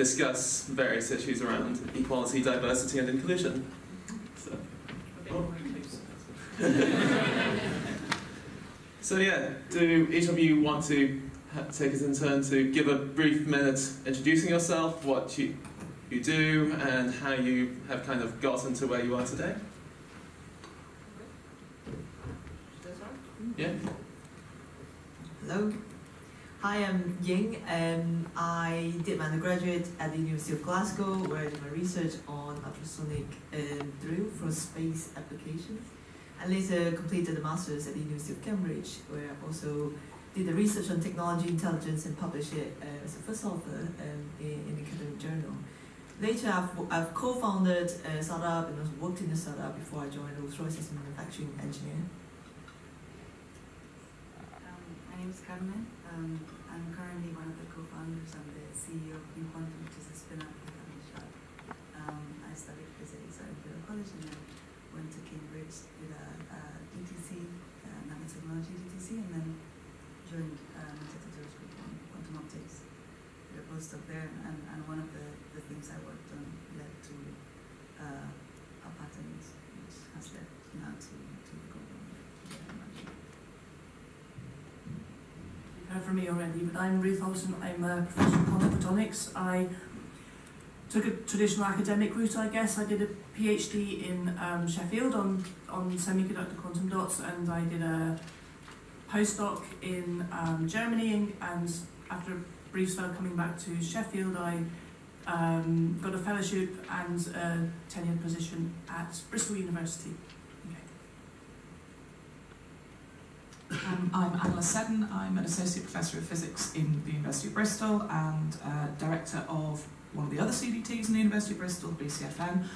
discuss various issues around equality, diversity, and inclusion. So, oh. so yeah, do each of you want to take it in turn to give a brief minute introducing yourself, what you, you do, and how you have kind of gotten to where you are today? Yeah. Hello. Hi, I'm Ying, and I did my undergraduate at the University of Glasgow, where I did my research on ultrasonic um, drill for space applications. And later completed a master's at the University of Cambridge, where I also did the research on technology intelligence and published it uh, as a first author um, in, in the academic journal. Later, I've, I've co-founded a startup and also worked in a startup before I joined Rolls-Royce as a manufacturing engineer. My name is Carmen. Um, I'm currently one of the co-founders. I'm the CEO of Nu Quantum, which is a spin-off of Shot. Um, I studied physics at Imperial College and then went to Cambridge, did a, a DTC, uh, nanotechnology DTC, and then joined um, Atatüre's group on quantum optics. Did a postdoc there, and, and one of the, the things I worked on led to uh, a patent, which has led now to, to the company. heard from me already, but I'm Ruth Oulton. I'm a professor in quantum photonics. I took a traditional academic route, I guess. I did a PhD in um, Sheffield on, on semiconductor quantum dots, and I did a postdoc in um, Germany. And, and after a brief spell coming back to Sheffield, I um, got a fellowship and a tenured position at Bristol University. Um, I'm Annela Seddon. I'm an Associate Professor of Physics in the University of Bristol and uh, Director of one of the other CDTs in the University of Bristol, BCFM. And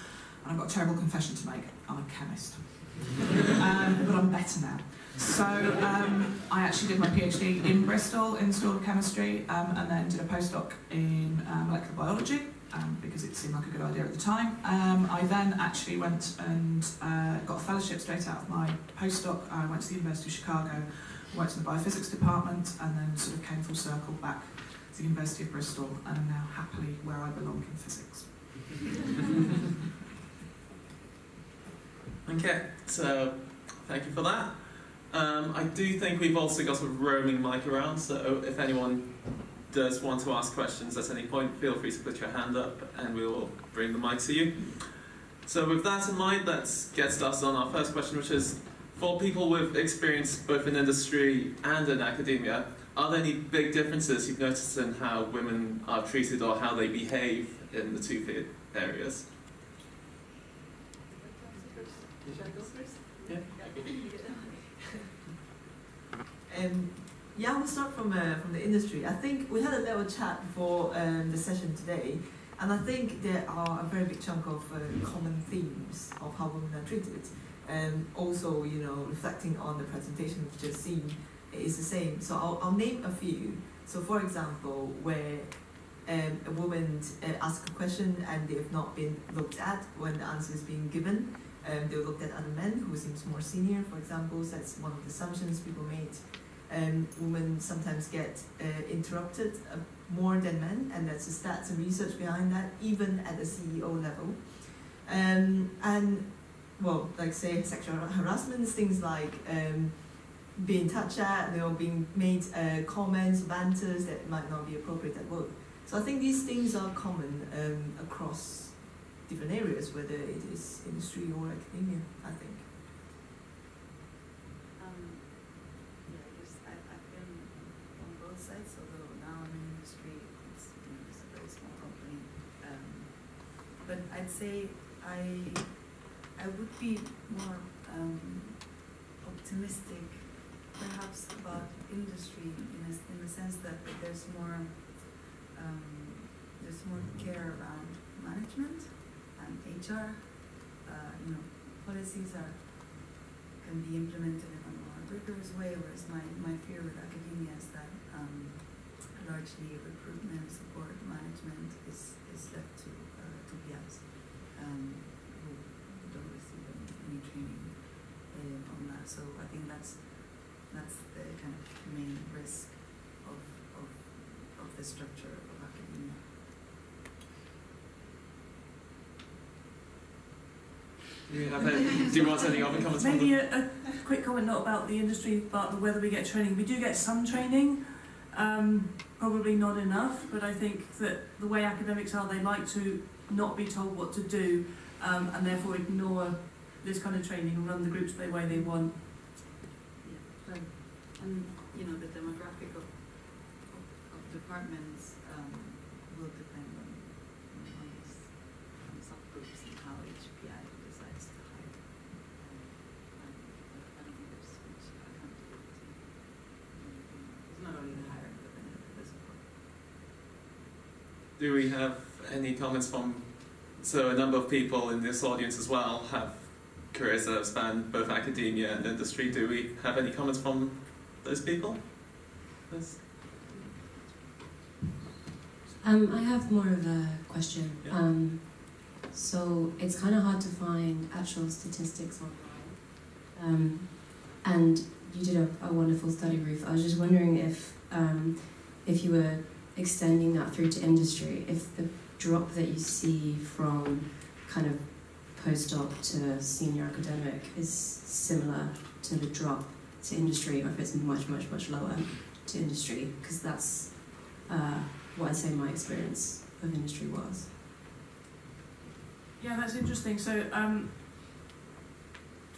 I've got a terrible confession to make. I'm a chemist. um, but I'm better now. So um, I actually did my PhD in Bristol in School of Chemistry um, and then did a postdoc in uh, molecular biology um, because it seemed like a good idea at the time. Um, I then actually went and uh, got a fellowship straight out of my postdoc. I went to the University of Chicago, worked in the biophysics department, and then sort of came full circle back to the University of Bristol, and am now happily where I belong in physics. okay, so thank you for that. Um, I do think we've also got a roaming mic around, so if anyone does want to ask questions at any point, feel free to put your hand up and we will bring the mic to you. So with that in mind, let's get started on our first question, which is, for people with experience both in industry and in academia, are there any big differences you've noticed in how women are treated or how they behave in the two field areas? Yeah. Um, yeah, we'll start from uh, from the industry. I think we had a little chat before um, the session today, and I think there are a very big chunk of uh, common themes of how women are treated, and also you know reflecting on the presentation we've just seen is the same. So I'll, I'll name a few. So for example, where um, a woman uh, asks a question and they have not been looked at when the answer is being given. Um, they looked at other men who seems more senior, for example. So that's one of the assumptions people made um, women sometimes get uh, interrupted uh, more than men, and that's the stats and research behind that, even at the CEO level. Um, and well, like say sexual harassment, things like um, being touched at, you know, being made uh, comments, banters that might not be appropriate at work. So I think these things are common um, across different areas, whether it is industry or academia, I think. I'd say I I would be more um, optimistic, perhaps about industry in a, in the sense that there's more um, there's more care around management and HR. Uh, you know, policies are can be implemented in a more rigorous way, whereas my, my fear with academia is that um, largely recruitment, think that's that's the kind of main risk of of, of the structure of academia. Maybe a, a, quick comment, not about the industry, but whether we get training. We do get some training, um, probably not enough, but I think that the way academics are, they like to not be told what to do um, and therefore ignore this kind of training and run the groups the way they want. And, you know, the demographic of, of, of departments um, will depend on, on these um, subgroups and how HPI decides to hire. Um, I don't there's much accountability. It's not only the hiring, but then the support. Do we have any comments from? So a number of people in this audience as well have careers that have spanned both academia and industry. Do we have any comments from those people? Yes. Um, I have more of a question. Yeah. Um, so it's kind of hard to find actual statistics online. Um, and you did a, a wonderful study, Ruth. I was just wondering if, um, if you were extending that through to industry, if the drop that you see from kind of postdoc to senior academic is similar to the drop to industry, or if it's much, much, much lower to industry, because that's uh, what I'd say my experience of industry was. Yeah, that's interesting. So, um,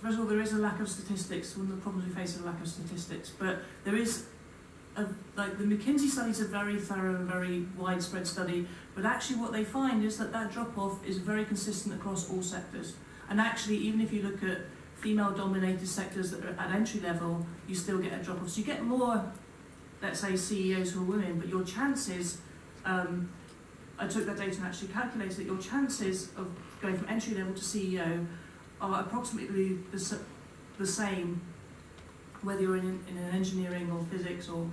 first of all, there is a lack of statistics. One of the problems we face is a lack of statistics, but there is like the McKinsey study is a very thorough and very widespread study. But actually, what they find is that that drop off is very consistent across all sectors. And actually, even if you look at female-dominated sectors that are at entry level, you still get a drop off. So you get more, let's say, CEOs who are women, but your chances. Um, I took that data and actually calculated that your chances of going from entry level to CEO are approximately the, the same whether you're in, in engineering or physics or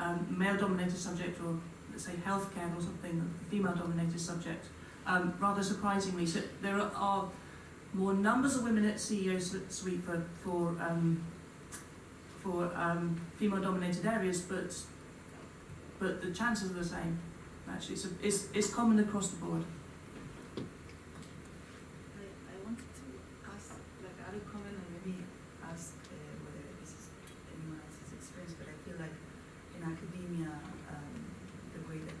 um, male dominated subject or let's say healthcare or something, a female dominated subject. Um, rather surprisingly, so there are, more numbers of women at CEO suite for, for, um, for um, female dominated areas, but, but the chances are the same. Actually, so it's, it's common across the board. I, I wanted to ask, like, add a comment and maybe ask uh, whether this is anyone else's experience, but I feel like in academia, um, the way that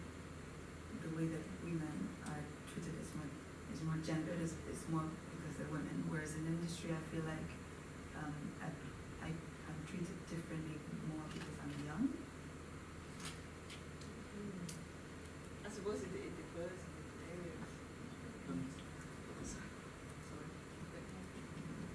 the way that women are treated is more is more gendered, is, is more because they're women. Whereas in industry, I feel like um, I, I I'm treated differently more because I'm young. I suppose it, it differs in areas.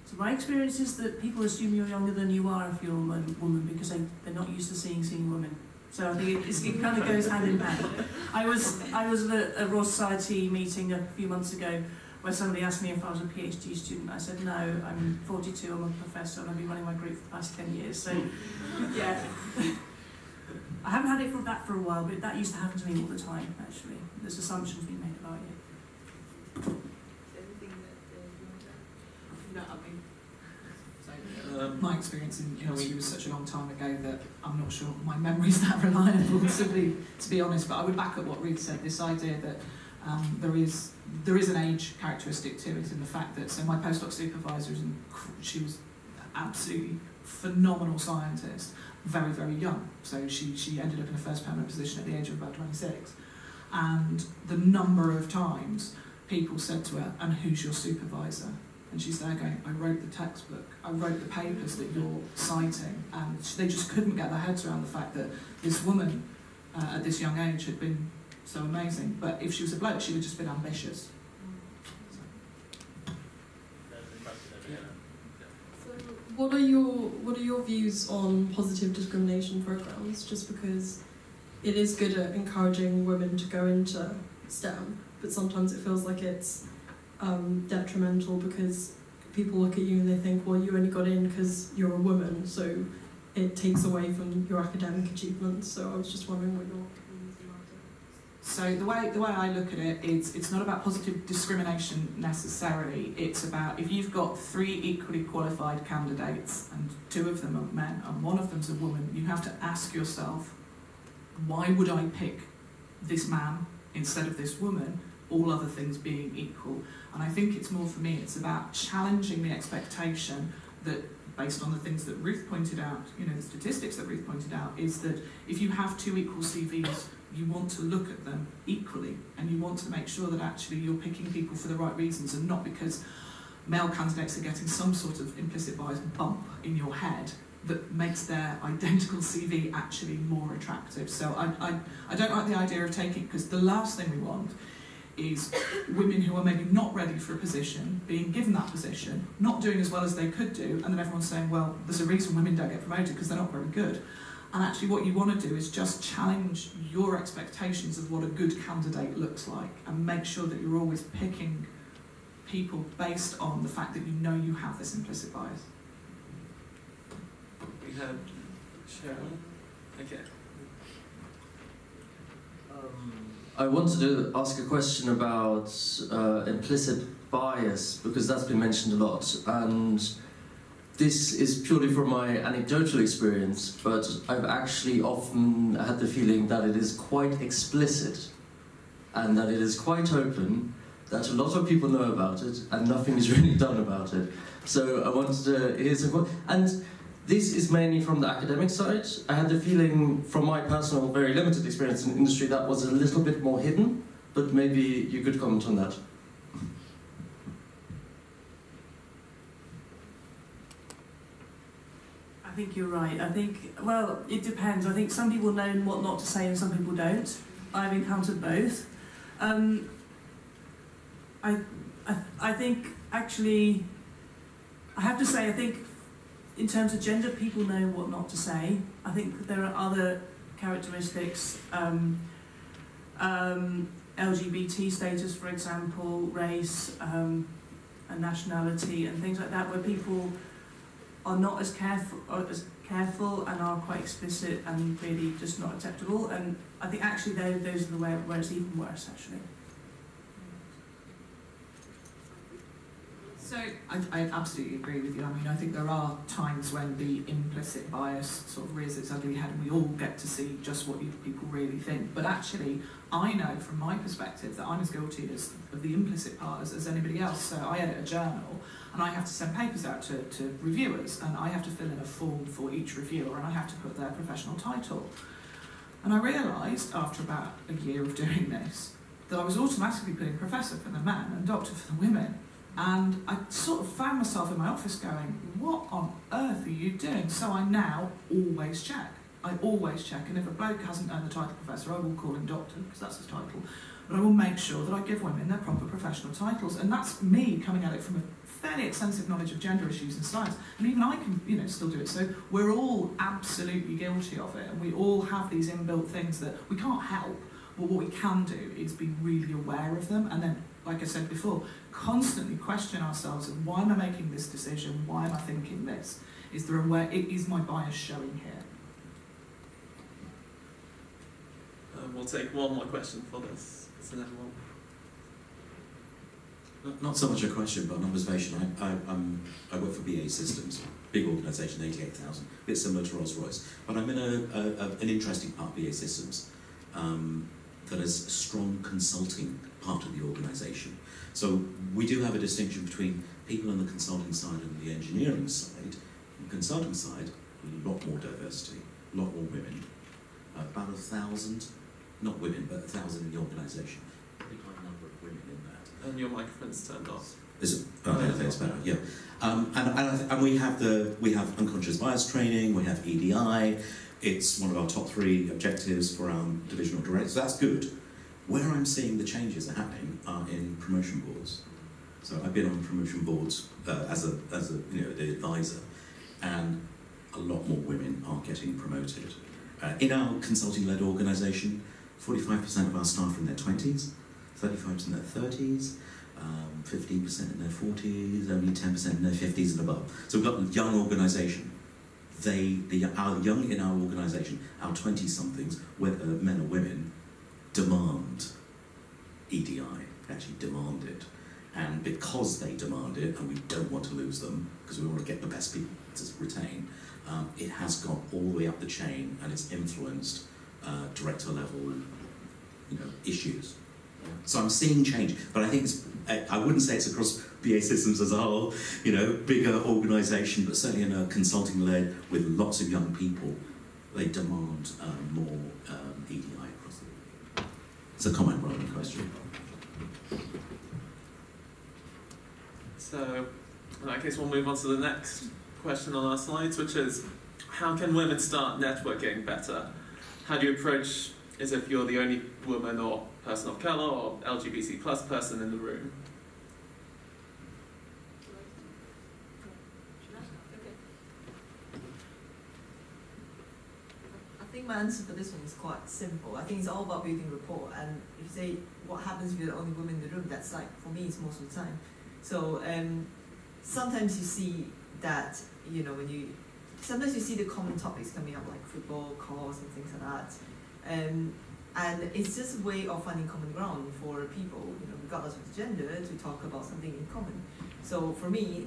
So my experience is that people assume you're younger than you are if you're a woman, woman because they, they're not used to seeing seeing women. So I think it, it's, it kind of goes hand in hand. I was I was at a, a Royal Society meeting a few months ago where somebody asked me if I was a PhD student. I said no, I'm 42, I'm a professor, and I've been running my group for the past 10 years. So yeah, I haven't had it for that for a while, but that used to happen to me all the time. Actually, there's assumptions being made about you. Is there anything that uh, you want to add? No, I mean, Um, my experience in industry was such a long time ago that I'm not sure my memory's that reliable to be to be honest. But I would back up what Ruth said. This idea that um, there is there is an age characteristic to it, in the fact that so my postdoc supervisor is she was absolutely phenomenal scientist, very very young. So she she ended up in a first permanent position at the age of about 26, and the number of times people said to her, "And who's your supervisor?" And she's there going, I wrote the textbook, I wrote the papers that you're citing. And they just couldn't get their heads around the fact that this woman uh, at this young age had been so amazing. But if she was a bloke, she would just been ambitious. What are your what are your views on positive discrimination programs? Just because it is good at encouraging women to go into STEM, but sometimes it feels like it's um, detrimental because people look at you and they think, well, you only got in because you're a woman, so it takes away from your academic achievements. So I was just wondering what your opinions on that are. So the way the way I look at it, is it's not about positive discrimination necessarily. It's about if you've got three equally qualified candidates and two of them are men and one of them's a woman, you have to ask yourself, why would I pick this man instead of this woman? all other things being equal. And I think it's more for me, it's about challenging the expectation that, based on the things that Ruth pointed out, you know, the statistics that Ruth pointed out, is that if you have two equal CVs, you want to look at them equally and you want to make sure that actually you're picking people for the right reasons and not because male candidates are getting some sort of implicit bias bump in your head that makes their identical CV actually more attractive. So I, I, I don't like the idea of taking, because the last thing we want is women who are maybe not ready for a position, being given that position, not doing as well as they could do, and then everyone's saying, well, there's a reason women don't get promoted because they're not very good. And actually, what you want to do is just challenge your expectations of what a good candidate looks like and make sure that you're always picking people based on the fact that you know you have this implicit bias. We had Sharon. Okay. I wanted to ask a question about uh, implicit bias because that's been mentioned a lot, and this is purely from my anecdotal experience, but I've actually often had the feeling that it is quite explicit and that it is quite open, that a lot of people know about it, and nothing is really done about it. So I wanted to hear some. And this is mainly from the academic side. I had the feeling, from my personal, very limited experience in industry, that was a little bit more hidden, but maybe you could comment on that. Think you're right. I think, well, it depends. I think some people know what not to say and some people don't. I've encountered both. Um, I, I, I think actually, I have to say, I think in terms of gender, people know what not to say. I think there are other characteristics, um, um, LGBT status, for example, race, um, and nationality, and things like that, where people are not as careful, are as careful, and are quite explicit and really just not acceptable. And I think actually those, those are the way where it's even worse, actually. So I, I absolutely agree with you. I mean, I think there are times when the implicit bias sort of rears its ugly head, and we all get to see just what people really think. But actually, I know from my perspective that I'm as guilty as, of the implicit part as, as anybody else. So I edit a journal, and I have to send papers out to, to reviewers, and I have to fill in a form for each reviewer, and I have to put their professional title. And I realised after about a year of doing this that I was automatically putting professor for the men and doctor for the women. And I sort of found myself in my office going, What on earth are you doing? So I now always check. I always check. And if a bloke hasn't earned the title professor, I will call him doctor, because that's his title. But I will make sure that I give women their proper professional titles. And that's me coming at it from a fairly extensive knowledge of gender issues in science. And even I can, you know, still do it. So we're all absolutely guilty of it. And we all have these inbuilt things that we can't help. But what we can do is be really aware of them and then, like I said before, constantly question ourselves of why am I making this decision? Why am I thinking this? Is there a way, is my bias showing here? Um, we'll take one more question for this. Not, so much a question, but an observation. I, I, um, I work for BAE Systems, big organisation, 88,000, a bit similar to Rolls Royce. But I'm in a, a, an interesting part BAE Systems um, that is a strong consulting part of the organisation. So we do have a distinction between people on the consulting side and the engineering side. On the consulting side, a lot more diversity, a lot more women. About a thousand, not women, but a thousand in the organisation. Pretty high number of women in that. And your microphone's turned off. Is it? Oh, okay, that's better. Yeah, um, and, and, and we have the we have unconscious bias training. We have EDI. It's one of our top three objectives for our divisional directors. That's good. Where I'm seeing the changes are happening are in promotion boards. So I've been on promotion boards uh, as a as a you know the advisor, and a lot more women are getting promoted. Uh, in our consulting-led organisation, 45% of our staff are in their 20s, 35% in their 30s, um, 15% in their 40s, only 10% in their 50s and above. So we've got a young organisation. They, the, our young in our organisation, our 20-somethings, whether men or women, demand EDI, actually demand it. And because they demand it, and we don't want to lose them, because we want to get the best people to retain, um, it has gone all the way up the chain and it's influenced uh, director level you know, issues. So I'm seeing change, but I think it's, I wouldn't say it's across BAE systems as a whole, you know, bigger organisation, but certainly in a consulting led with lots of young people, they demand um, more um, EDI across the. It's a comment rather than a question. So, in that case, we'll move on to the next question on our slides, which is how can women start networking better? How do you approach as if you're the only woman or person of colour or LGBT plus person in the room? I think my answer for this one is quite simple. I think it's all about building rapport. And if you say what happens if you're the only woman in the room, that's like for me, it's most of the time. So um, sometimes you see that you know when you sometimes you see the common topics coming up like football, cars, and things like that. Um, and it's just a way of finding common ground for people, you know, regardless of the gender, to talk about something in common. So for me,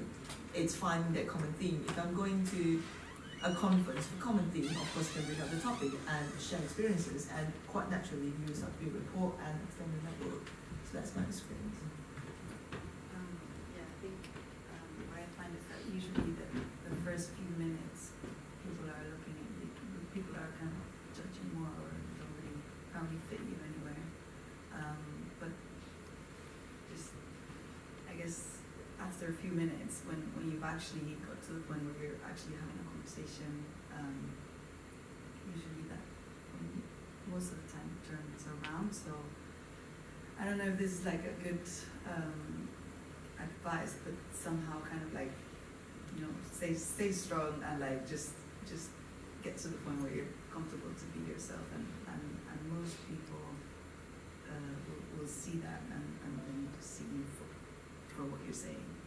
it's finding that common theme. If I'm going to a conference with common theme, of course, can bring up the topic and share experiences, and quite naturally, you start to build rapport and extend the network. So that's my experience. Um, yeah, I think um, what I find is that usually the, the first few minutes, people are looking at you, people are kind of judging more or don't really, can't really fit you anywhere. Um, but just, I guess, after a few minutes, when, when you've actually got to the point where you're actually having a conversation, um, usually that most of the time turns around. So I don't know if this is like a good um, advice, but somehow kind of like you know stay stay strong and like just just get to the point where you're comfortable to be yourself, and and, and most people uh, will, will see that and, and then see you for, for what you're saying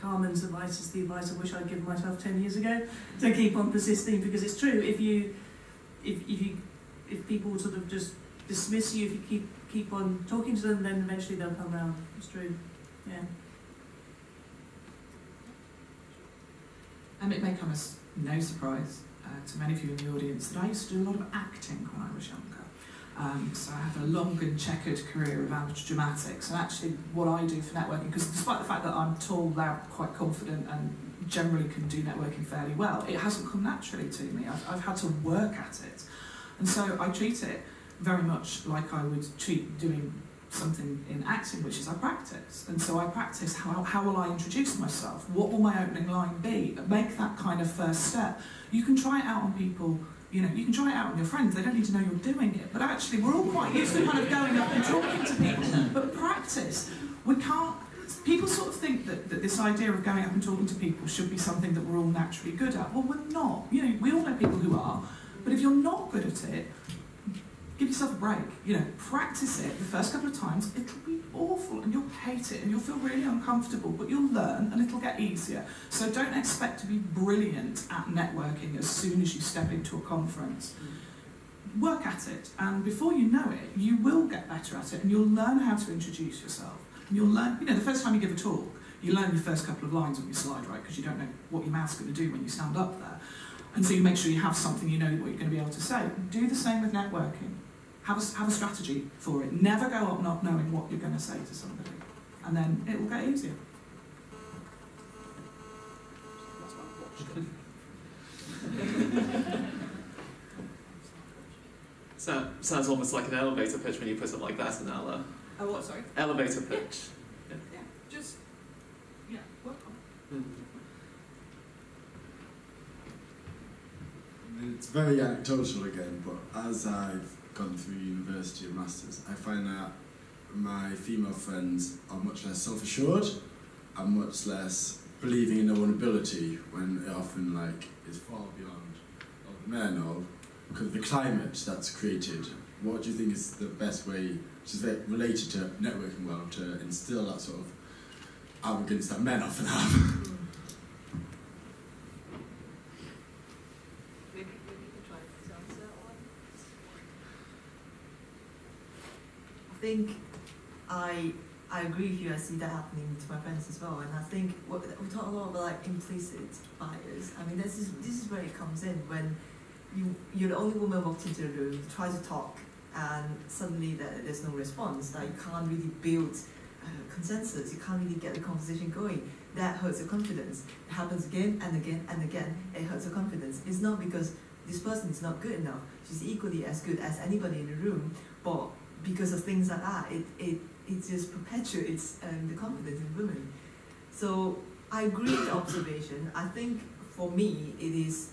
Carmen's advice is the advice I wish I'd given myself ten years ago to keep on persisting because it's true. If you, if, if you, if people sort of just dismiss you, if you keep keep on talking to them, then eventually they'll come round. It's true. Yeah. And it may come as no surprise uh, to many of you in the audience that I used to do a lot of acting when I was younger. Um, so I have a long and checkered career of amateur dramatics, and actually what I do for networking, because despite the fact that I'm tall, loud, quite confident, and generally can do networking fairly well, it hasn't come naturally to me. I've, I've had to work at it, and so I treat it very much like I would treat doing something in acting, which is I practice. And so I practice how, how will I introduce myself? What will my opening line be? Make that kind of first step. You can try it out on people, you know, you can try it out on your friends. They don't need to know you're doing it. But actually, we're all quite used to kind of going up and talking to people. But practice, we can't. People sort of think that, that this idea of going up and talking to people should be something that we're all naturally good at. Well, we're not. You know, we all know people who are. But if you're not good at it, give yourself a break. You know, practice it the first couple of times. It'll be awful and you'll hate it and you'll feel really uncomfortable, but you'll learn and it'll get easier. So don't expect to be brilliant at networking as soon as you step into a conference. Work at it, and before you know it, you will get better at it and you'll learn how to introduce yourself. You'll learn, you know, the first time you give a talk, you learn your first couple of lines on your slide, right? Because you don't know what your mouth's going to do when you stand up there. And so you make sure you have something you know what you're going to be able to say. Do the same with networking. Have a, have a strategy for it. Never go up not knowing what you're going to say to somebody. And then it will get easier. So, sounds almost like an elevator pitch when you put it like that, Annela. Oh, what, sorry? Elevator pitch. Yeah, just, yeah, work on it. Mm. It's very anecdotal again, but as I've gone through university and masters, I find that my female friends are much less self-assured and much less believing in their own ability when it often like is far beyond men of because of the climate that's created. What do you think is the best way, which is related to networking well, to instill that sort of arrogance that men often have? Maybe, maybe you can try to answer that one. I think I I agree with you. I see that happening to my friends as well, and I think what, we talk a lot about like implicit bias. I mean, this is this is where it comes in when you you're the only woman walked into the room, try to talk, and suddenly that there's no response. That you can't really build uh, consensus. You can't really get the conversation going. That hurts your confidence. It happens again and again and again. It hurts your confidence. It's not because this person is not good enough. She's equally as good as anybody in the room, but because of things like that, it it it just perpetuates um, the confidence in women. So I agree with the observation. I think for me it is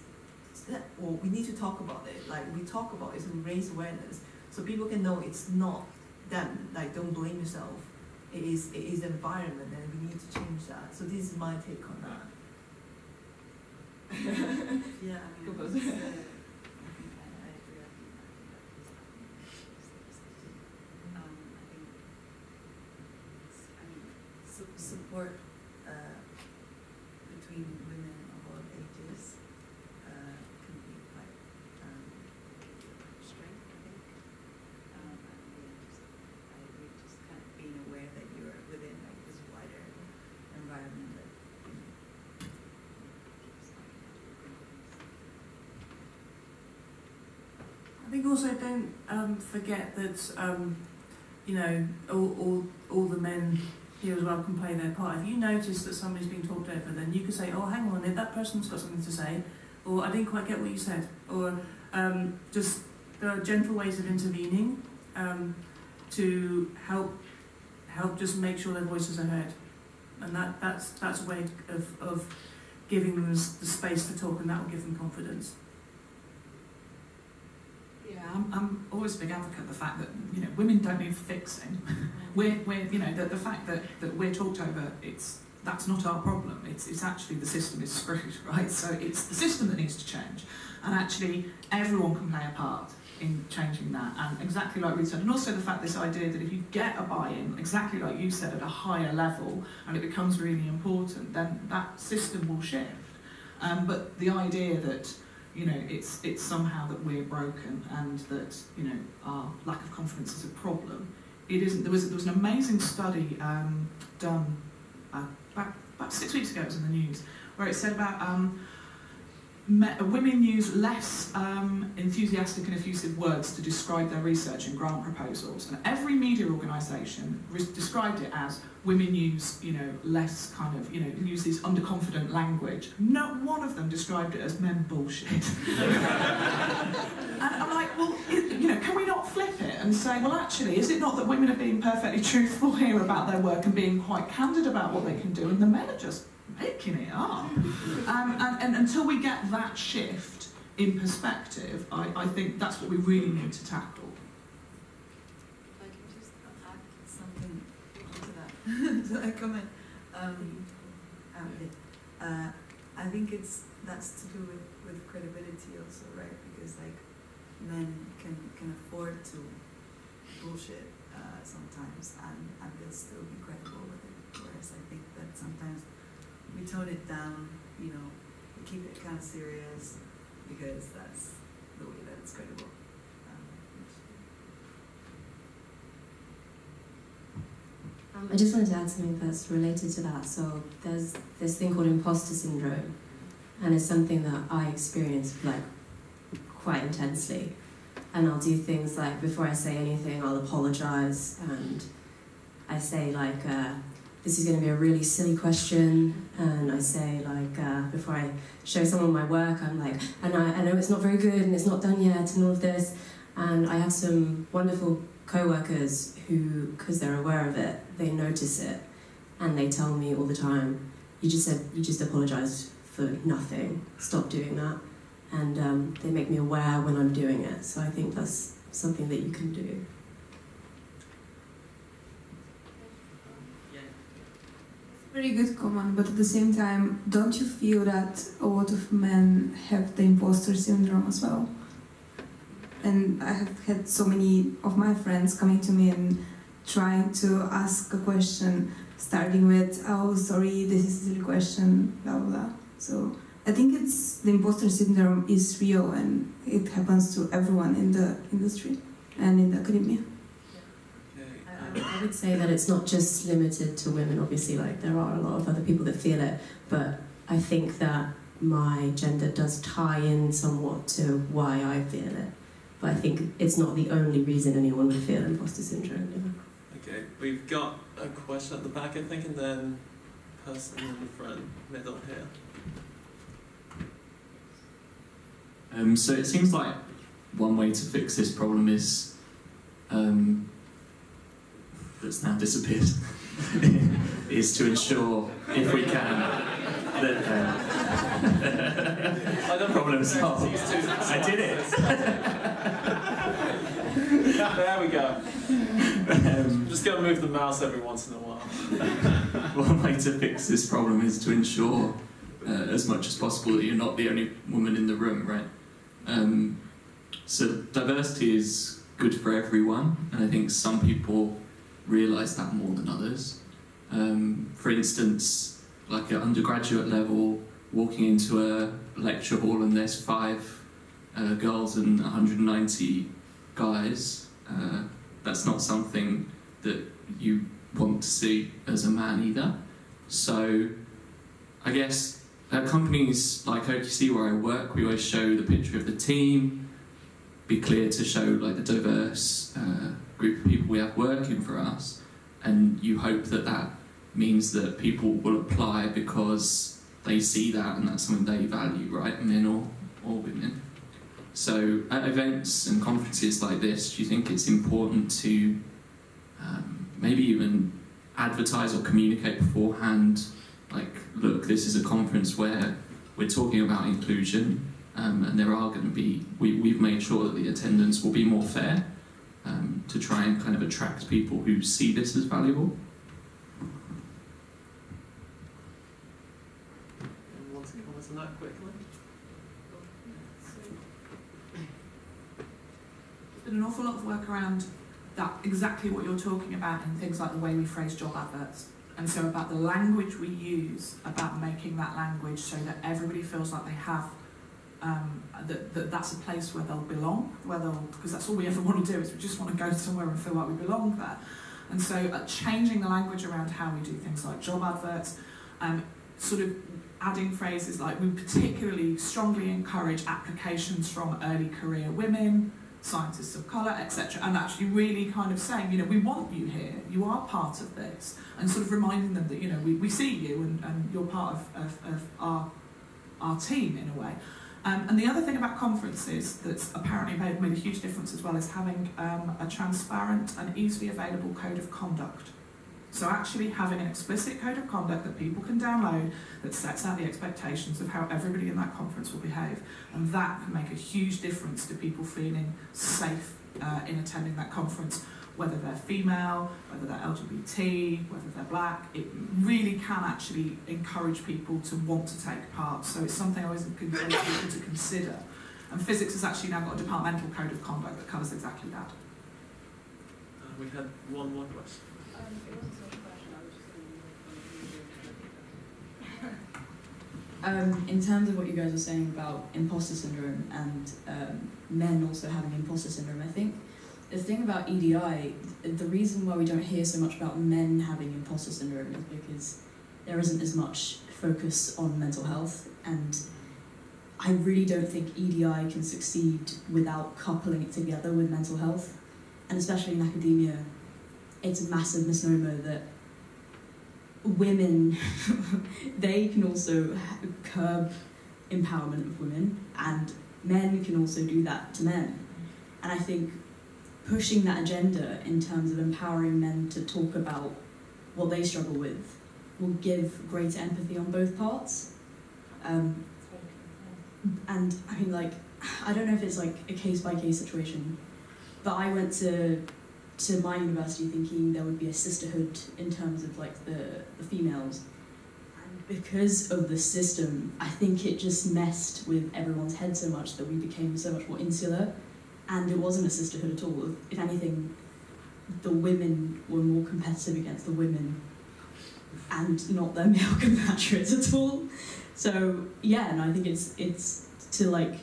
that well we need to talk about it. Like we talk about it to raise awareness so people can know it's not them. Like don't blame yourself. It is it is the environment and we need to change that. So this is my take on that. Yeah, I mean, Go it's, first. uh, I think I, I agree. I think that, um, I think it's, I mean, su- support uh, between women of all ages uh, can be quite um, strength, I think. Um, and yeah, just I agree, just kind of being aware that you're within like this wider environment that you I think also don't um, forget that um, you know all, all all the men here as well can play their part. If you notice that somebody's being talked over, then you can say, "Oh, hang on, that person's got something to say," or "I didn't quite get what you said," or um, just there are gentle ways of intervening um, to help help just make sure their voices are heard, and that that's that's a way of of giving them the space to talk, and that will give them confidence. Yeah, I'm, I'm always a big advocate of the fact that you know women don't need fixing. we're, we're you know the, the fact that, that we're talked over, it's that's not our problem. It's it's actually the system is screwed, right? So it's the system that needs to change, and actually everyone can play a part in changing that. And exactly like Ruth said, and also the fact this idea that if you get a buy-in, exactly like you said, at a higher level, and it becomes really important, then that system will shift. Um, but the idea that you know, it's it's somehow that we're broken and that you know our lack of confidence is a problem. It isn't. There was there was an amazing study um, done uh, about about six weeks ago. It was in the news where it said about um, women use less um, enthusiastic and effusive words to describe their research and grant proposals, and every media organisation described it as women use, you know, less kind of, you know, use this underconfident language. Not one of them described it as men bullshit. and I'm like, well, it, you know, can we not flip it and say, well, actually, is it not that women are being perfectly truthful here about their work and being quite candid about what they can do, and the men are just making it up? Um, and, and until we get that shift in perspective, I, I think that's what we really need to tackle. If I can just add something to that, to that comment. Um, uh, I think it's that's to do with, with credibility also, right? Because like men can can afford to bullshit uh, sometimes, and and they'll still be credible with it. Whereas I think that sometimes tone it down, you know, keep it kind of serious because that's the way that it's credible. Um, Um, I just wanted to add something that's related to that. So there's this thing called imposter syndrome, and it's something that I experience like quite intensely. And I'll do things like before I say anything, I'll apologize, and I say like, uh, "This is going to be a really silly question," and I say like, uh, before I show someone my work, I'm like, "And I, I know it's not very good, and it's not done yet, and all of this." And I have some wonderful co-workers who, because they're aware of it, they notice it, and they tell me all the time, "You just said you just apologized for nothing. Stop doing that." And um, they make me aware when I'm doing it. So I think that's something that you can do. Very good comment, but at the same time, don't you feel that a lot of men have the imposter syndrome as well? And I have had so many of my friends coming to me and trying to ask a question, starting with, "Oh, sorry, this is a silly question," blah blah blah. So I think it's the imposter syndrome is real and it happens to everyone in the industry and in the academia. I, I would say that it's not just limited to women, obviously, like there are a lot of other people that feel it, but I think that my gender does tie in somewhat to why I feel it. But I think it's not the only reason anyone would feel imposter syndrome. Okay, we've got a question at the back, I think, and then person in the front, middle here. Um, so it seems like one way to fix this problem is um, that's now disappeared is to ensure, if we can, that uh, problem solved. I did it. there we go. Um, Just go and move the mouse every once in a while. one way to fix this problem is to ensure, uh, as much as possible, that you're not the only woman in the room, right? Um, so diversity is good for everyone, and I think some people realise that more than others. Um, for instance, like at undergraduate level, walking into a lecture hall and there's five uh, girls and 190 guys, uh, that's not something that you want to see as a man either. So, I guess at companies like OQC where I work, we always show the picture of the team, be clear to show like the diverse uh, group of people we have working for us, and you hope that that means that people will apply because they see that and that's something they value, right? Men or, or women. So at events and conferences like this, do you think it's important to um, maybe even advertise or communicate beforehand? Like, look, this is a conference where we're talking about inclusion, um, and there are going to be, we, we've made sure that the attendance will be more fair um, to try and kind of attract people who see this as valuable. Anyone want to comment on that quickly? There's been an awful lot of work around that exactly what you're talking about in things like the way we phrase job adverts. And so about the language we use, about making that language so that everybody feels like they have um, that, that that's a place where they'll belong, where they'll because that's all we ever want to do is we just want to go somewhere and feel like we belong there. And so uh, changing the language around how we do things like job adverts, um, sort of adding phrases like we particularly strongly encourage applications from early career women, scientists of colour, etc. And actually really kind of saying, you know, we want you here, you are part of this, and sort of reminding them that, you know, we, we see you and, and you're part of, of, of our, our team in a way. Um, and the other thing about conferences that's apparently made, made a huge difference as well is having um, a transparent and easily available code of conduct. So actually having an explicit code of conduct that people can download that sets out the expectations of how everybody in that conference will behave. And that can make a huge difference to people feeling safe uh, in attending that conference, whether they're female, whether they're LGBT, whether they're black. It really can actually encourage people to want to take part. So it's something I always encourage people to consider. And physics has actually now got a departmental code of conduct that covers exactly that. Uh, we had one more question. Um, in terms of what you guys are saying about imposter syndrome and um, men also having imposter syndrome, I think the thing about EDI, the reason why we don't hear so much about men having imposter syndrome is because there isn't as much focus on mental health, and I really don't think EDI can succeed without coupling it together with mental health, and especially in academia, it's a massive misnomer that women they can also curb empowerment of women and men can also do that to men. And i think pushing that agenda in terms of empowering men to talk about what they struggle with will give greater empathy on both parts um, and i mean like i don't know if it's like a case by case situation but i went to to my university thinking there would be a sisterhood in terms of like the, the females. And because of the system, I think it just messed with everyone's head so much that we became so much more insular. And it wasn't a sisterhood at all. If anything, the women were more competitive against the women and not their male compatriots at all. So yeah, and I think it's it's to like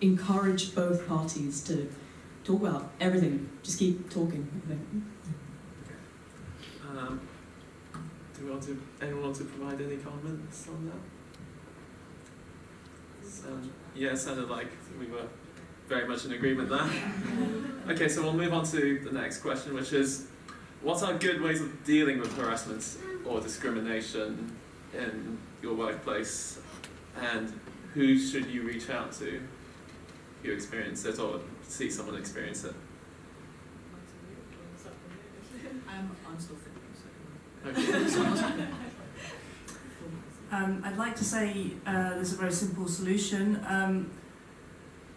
encourage both parties to talk about everything. Just keep talking. Um, do we want to, anyone want to provide any comments on that? Um, yeah, it sounded like we were very much in agreement there. Okay, so we'll move on to the next question, which is what are good ways of dealing with harassment or discrimination in your workplace, and who should you reach out to if you experience it or see someone experience it? Um, I'm still thinking. Okay. Um, I'd like to say uh, there's a very simple solution. Um,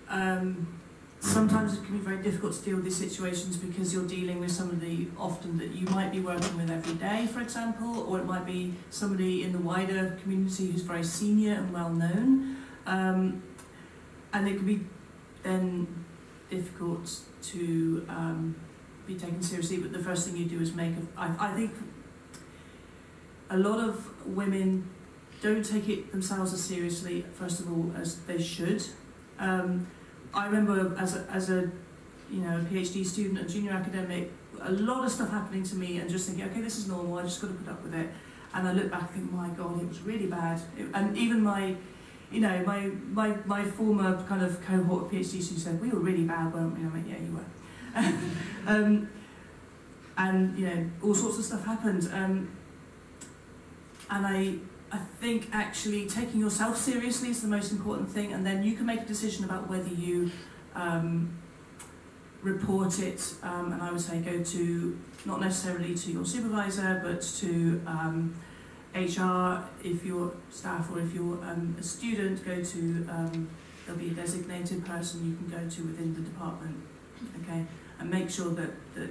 um, sometimes it can be very difficult to deal with these situations because you're dealing with somebody often that you might be working with every day, for example, or it might be somebody in the wider community who's very senior and well known. Um, and it can be then difficult to um, be taken seriously, but the first thing you do is make a, I, I think a lot of women don't take it themselves as seriously, first of all, as they should. Um, I remember as a, as a you know, a PhD student, a junior academic, a lot of stuff happening to me and just thinking, okay, this is normal, I just got to put up with it. And I look back and think, my God, it was really bad. It, and even my, you know, my, my, my former kind of cohort of PhD students said, we were really bad, weren't we? I went, yeah, you were. um, and, you know, all sorts of stuff happened. Um, and I, I think actually taking yourself seriously is the most important thing, and then you can make a decision about whether you um, report it. Um, and I would say go to not necessarily to your supervisor, but to um, HR if you're staff or if you're um, a student. Go to um, there'll be a designated person you can go to within the department. Okay, and make sure that that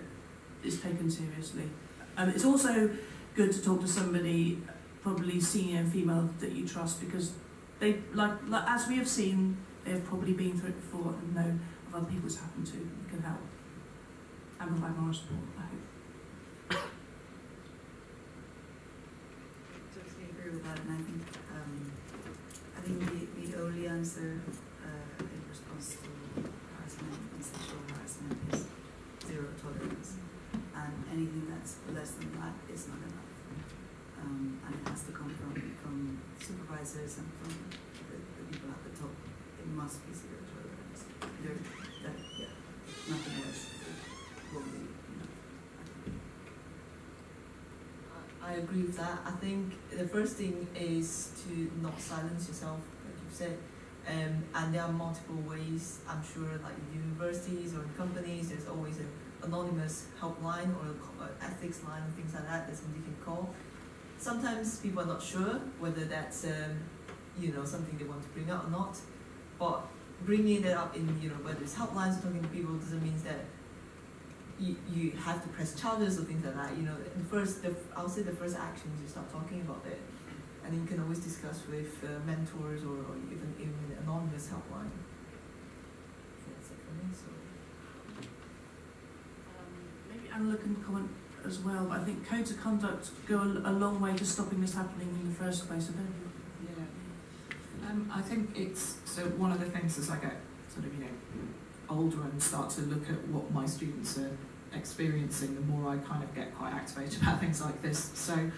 it's taken seriously. It's also good to talk to somebody probably senior female that you trust because they like, like as we have seen they've probably been through it before and know of other people happened to and can help and provide moral support I hope. totally agree with that, and I think um, I think the, the only answer uh, in response to harassment and sexual harassment is zero tolerance, and anything that's less than that is not enough. And it has to come from from supervisors and from the, the people at the top. It must be zero tolerance. There, that yeah, nothing else will be. I agree with that. I think the first thing is to not silence yourself, like you said. Um, and there are multiple ways, I'm sure, like in universities or in companies, there's always an anonymous helpline or a co- uh, ethics line and things like that that somebody can call. Sometimes people are not sure whether that's, um, you know, something they want to bring up or not. But bringing that up in, you know, whether it's helplines or talking to people doesn't mean that you, you have to press charges or things like that. You know, the first, the, I'll say the first action is you start talking about it, and you can always discuss with uh, mentors or, or even even an anonymous helpline. That's it for me. So. Maybe Annela can comment as well, but I think codes of conduct go a, long way to stopping this happening in the first place. Yeah. Um, I think it's so one of the things as I get sort of you know older and start to look at what my students are experiencing, the more I kind of get quite activated about things like this. So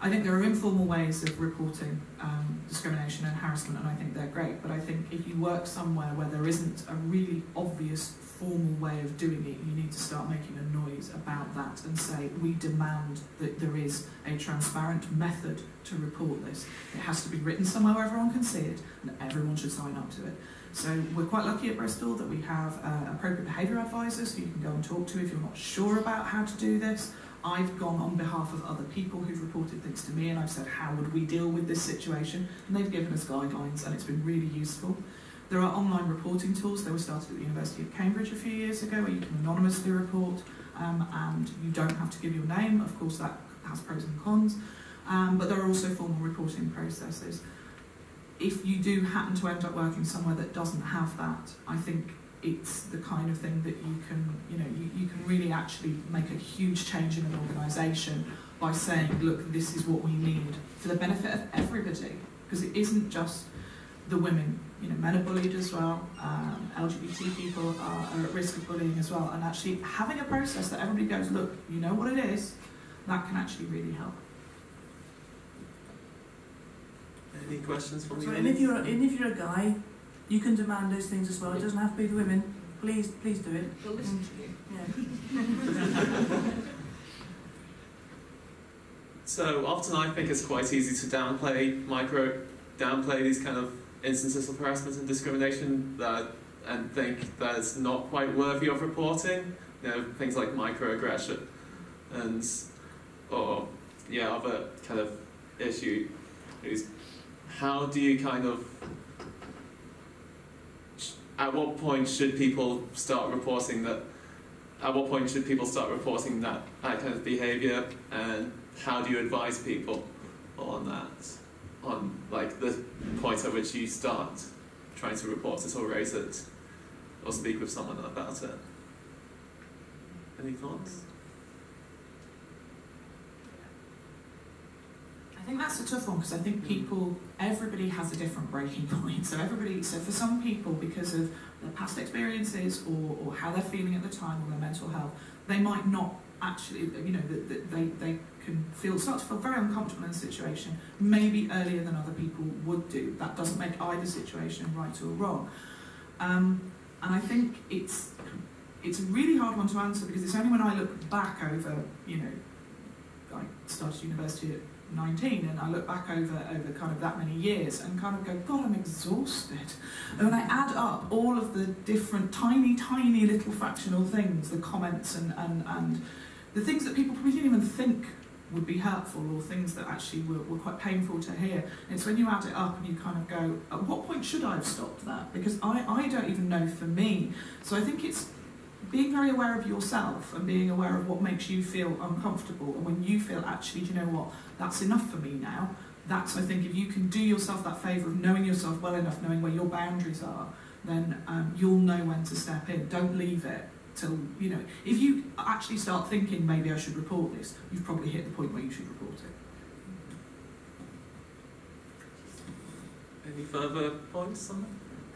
I think there are informal ways of reporting um, discrimination and harassment, and I think they're great. But I think if you work somewhere where there isn't a really obvious formal way of doing it, you need to start making a noise about that and say, we demand that there is a transparent method to report this. It has to be written somewhere where everyone can see it, and everyone should sign up to it. So we're quite lucky at Bristol that we have uh, appropriate behaviour advisors who you can go and talk to if you're not sure about how to do this. I've gone on behalf of other people who've reported things to me and I've said, how would we deal with this situation? And they've given us guidelines and it's been really useful. There are online reporting tools. They were started at the University of Cambridge a few years ago where you can anonymously report um, and you don't have to give your name. Of course, that has pros and cons. Um, but there are also formal reporting processes. If you do happen to end up working somewhere that doesn't have that, I think it's the kind of thing that you can, you know, you, you can really actually make a huge change in an organisation by saying, look, this is what we need for the benefit of everybody. Because it isn't just the women, you know, men are bullied as well, um, LGBT people are, are at risk of bullying as well. And actually having a process that everybody goes, look, you know what it is, that can actually really help. Any questions from So, the and if audience? you're and if you're a guy, you can demand those things as well. It doesn't have to be the women. Please, please do it. They'll listen to you. Yeah. So often I think it's quite easy to downplay micro, downplay these kind of instances of harassment and discrimination that, and think that it's not quite worthy of reporting. You know, things like microaggression and, or, yeah, other kind of issue is how do you kind of, at what point should people start reporting that, at what point should people start reporting that, that kind of behaviour and how do you advise people on that? On like the point at which you start trying to report it or raise it or speak with someone about it. Any thoughts? I think that's a tough one because I think people, everybody has a different breaking point. So everybody, so for some people, because of their past experiences or, or how they're feeling at the time or their mental health, they might not actually, you know, they, they can feel, start to feel very uncomfortable in a situation, maybe earlier than other people would do. That doesn't make either situation right or wrong. Um, and I think it's, it's a really hard one to answer because it's only when I look back over, you know, I started university at 19 and I look back over over kind of that many years and kind of go, God, I'm exhausted. And when I add up all of the different tiny, tiny little fractional things, the comments and, and, and the things that people probably didn't even think would be helpful or things that actually were, were quite painful to hear. It's when you add it up and you kind of go, at what point should I have stopped that? Because I, I don't even know for me. So I think it's being very aware of yourself and being aware of what makes you feel uncomfortable. And when you feel actually do you know what? That's enough for me now. That's i think if you can do yourself that favour of knowing yourself well enough knowing where your boundaries are then um, you'll know when to step in. Don't leave it till you know if you actually start thinking maybe i should report this you've probably hit the point where you should report it. Any further points on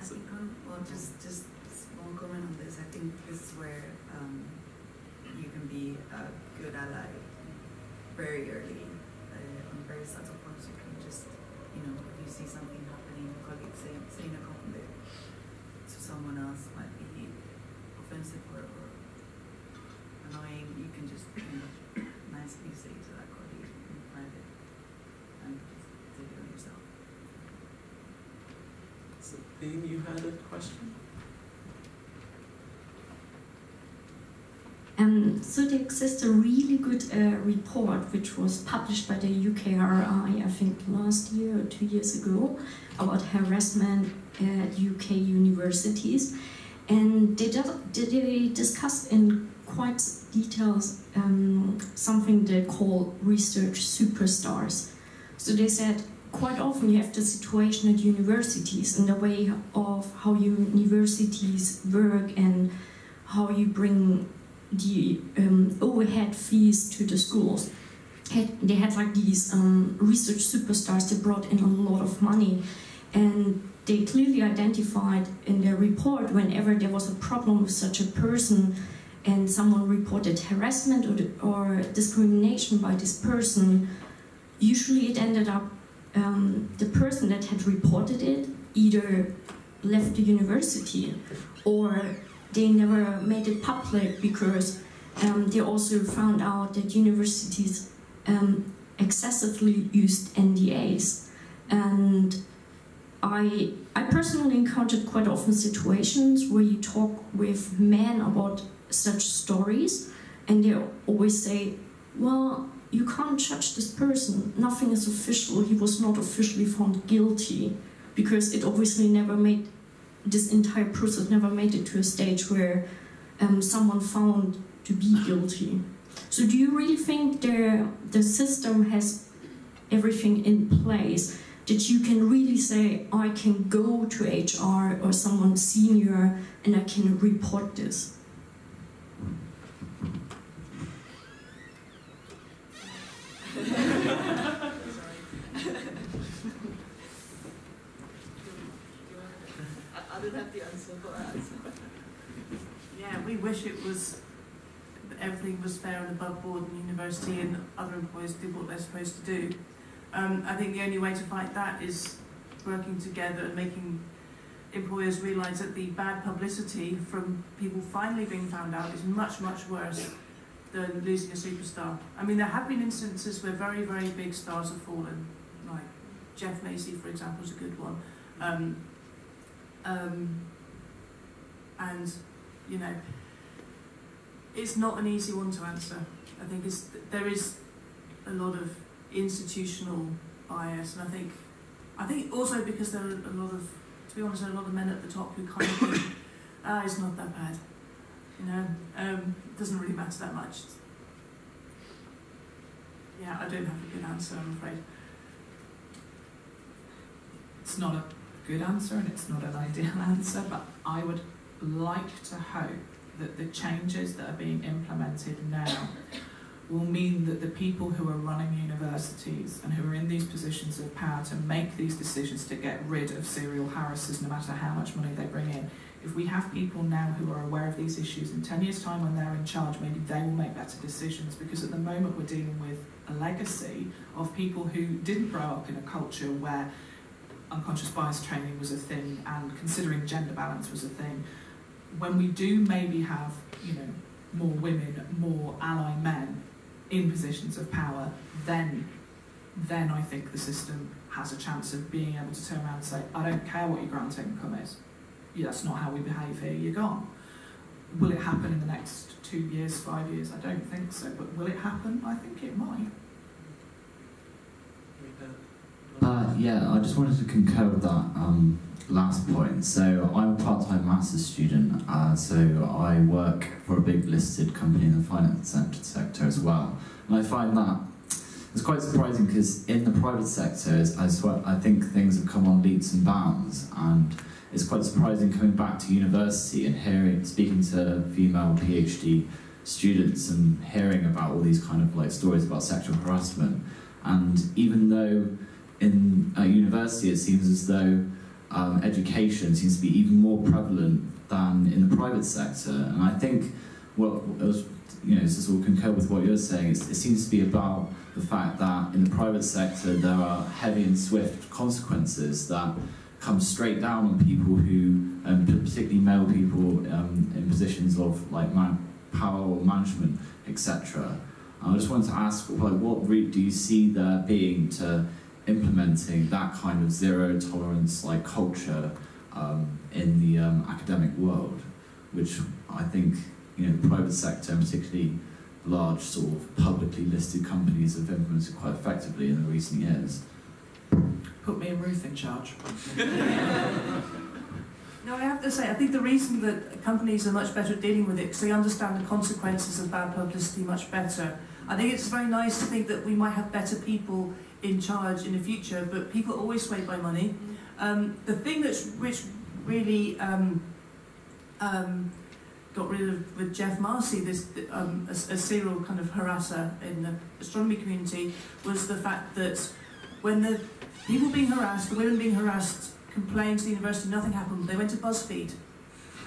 I think, um, well, just just small comment on this. I think this is where um, you can be a very early uh, on various sorts of points. You can just, you know, if you see something happening, a colleague saying saying a comment that to someone else might be offensive or, or annoying, you can just you know, nicely say to that colleague in private and take it on yourself. So, Dean, you had a question? Um, so there exists a really good uh, report which was published by the UKRI, I think last year or two years ago, about harassment at UK universities. And they, they discussed in quite details um, something they call research superstars. So they said quite often you have the situation at universities in the way of how universities work and how you bring the um, overhead fees to the schools. Had, they had like these um, research superstars that brought in a lot of money, and they clearly identified in their report whenever there was a problem with such a person and someone reported harassment or, or discrimination by this person, usually it ended up um, the person that had reported it either left the university or they never made it public because um, they also found out that universities um, excessively used NDAs. And I, I personally encountered quite often situations where you talk with men about such stories, and they always say, Well, you can't judge this person, nothing is official, he was not officially found guilty, because it obviously never made this entire process never made it to a stage where um, someone found to be guilty. So, do you really think the the system has everything in place that you can really say, I can go to HR or someone senior and I can report this? I, don't have the answer for that. Yeah, we wish it was everything was fair and above board in university and other employers did what they're supposed to do. Um, I think the only way to fight that is working together and making employers realise that the bad publicity from people finally being found out is much, much worse than losing a superstar. I mean, there have been instances where very, very big stars have fallen, like Geoff Marcy, for example, is a good one. Um, um, and, you know, it's not an easy one to answer. I think there is a lot of institutional bias, and I think, I think also because there are a lot of, to be honest, there are a lot of men at the top who kind of think, ah, it's not that bad. You know, um, it doesn't really matter that much. Yeah, I don't have a good answer, I'm afraid. It's not a good answer and it's not an ideal answer, but I would like to hope that the changes that are being implemented now will mean that the people who are running universities and who are in these positions of power to make these decisions to get rid of serial harassers no matter how much money they bring in, if we have people now who are aware of these issues in 10 years' time when they're in charge, maybe they will make better decisions because at the moment we're dealing with a legacy of people who didn't grow up in a culture where unconscious bias training was a thing and considering gender balance was a thing. When we do maybe have, you know, more women, more ally men in positions of power, then then I think the system has a chance of being able to turn around and say, I don't care what your grant income is. That's not how we behave here, you're gone. Will it happen in the next two years, five years? I don't think so. But will it happen? I think it might. Uh, yeah, I just wanted to concur with that um, last point. So I'm a part-time master's student, uh, so I work for a big listed company in the finance sector as well. And I find that it's quite surprising because in the private sector, as well, I think things have come on leaps and bounds, and it's quite surprising coming back to university and hearing, speaking to female PhD students and hearing about all these kind of like stories about sexual harassment. And even though in uh, university it seems as though um, education seems to be even more prevalent than in the private sector, and I think what was, you know, this will concur with what you're saying. It seems to be about the fact that in the private sector there are heavy and swift consequences that come straight down on people who, um, particularly male people um, in positions of like man, power or management, etc. I just wanted to ask, like, what route do you see there being to implementing that kind of zero tolerance like culture um, in the um, academic world, which I think you know the private sector and particularly large sort of publicly listed companies have implemented quite effectively in the recent years. Put me and Ruth in charge. No, I have to say, I think the reason that companies are much better at dealing with it because they understand the consequences of bad publicity much better. I think it's very nice to think that we might have better people in charge in the future, but people are always swayed by money. Um, the thing that's which really um, um, got rid of with Geoff Marcy, this um, a, a serial kind of harasser in the astronomy community, was the fact that when the people being harassed, the women being harassed, complained to the university, nothing happened. They went to BuzzFeed.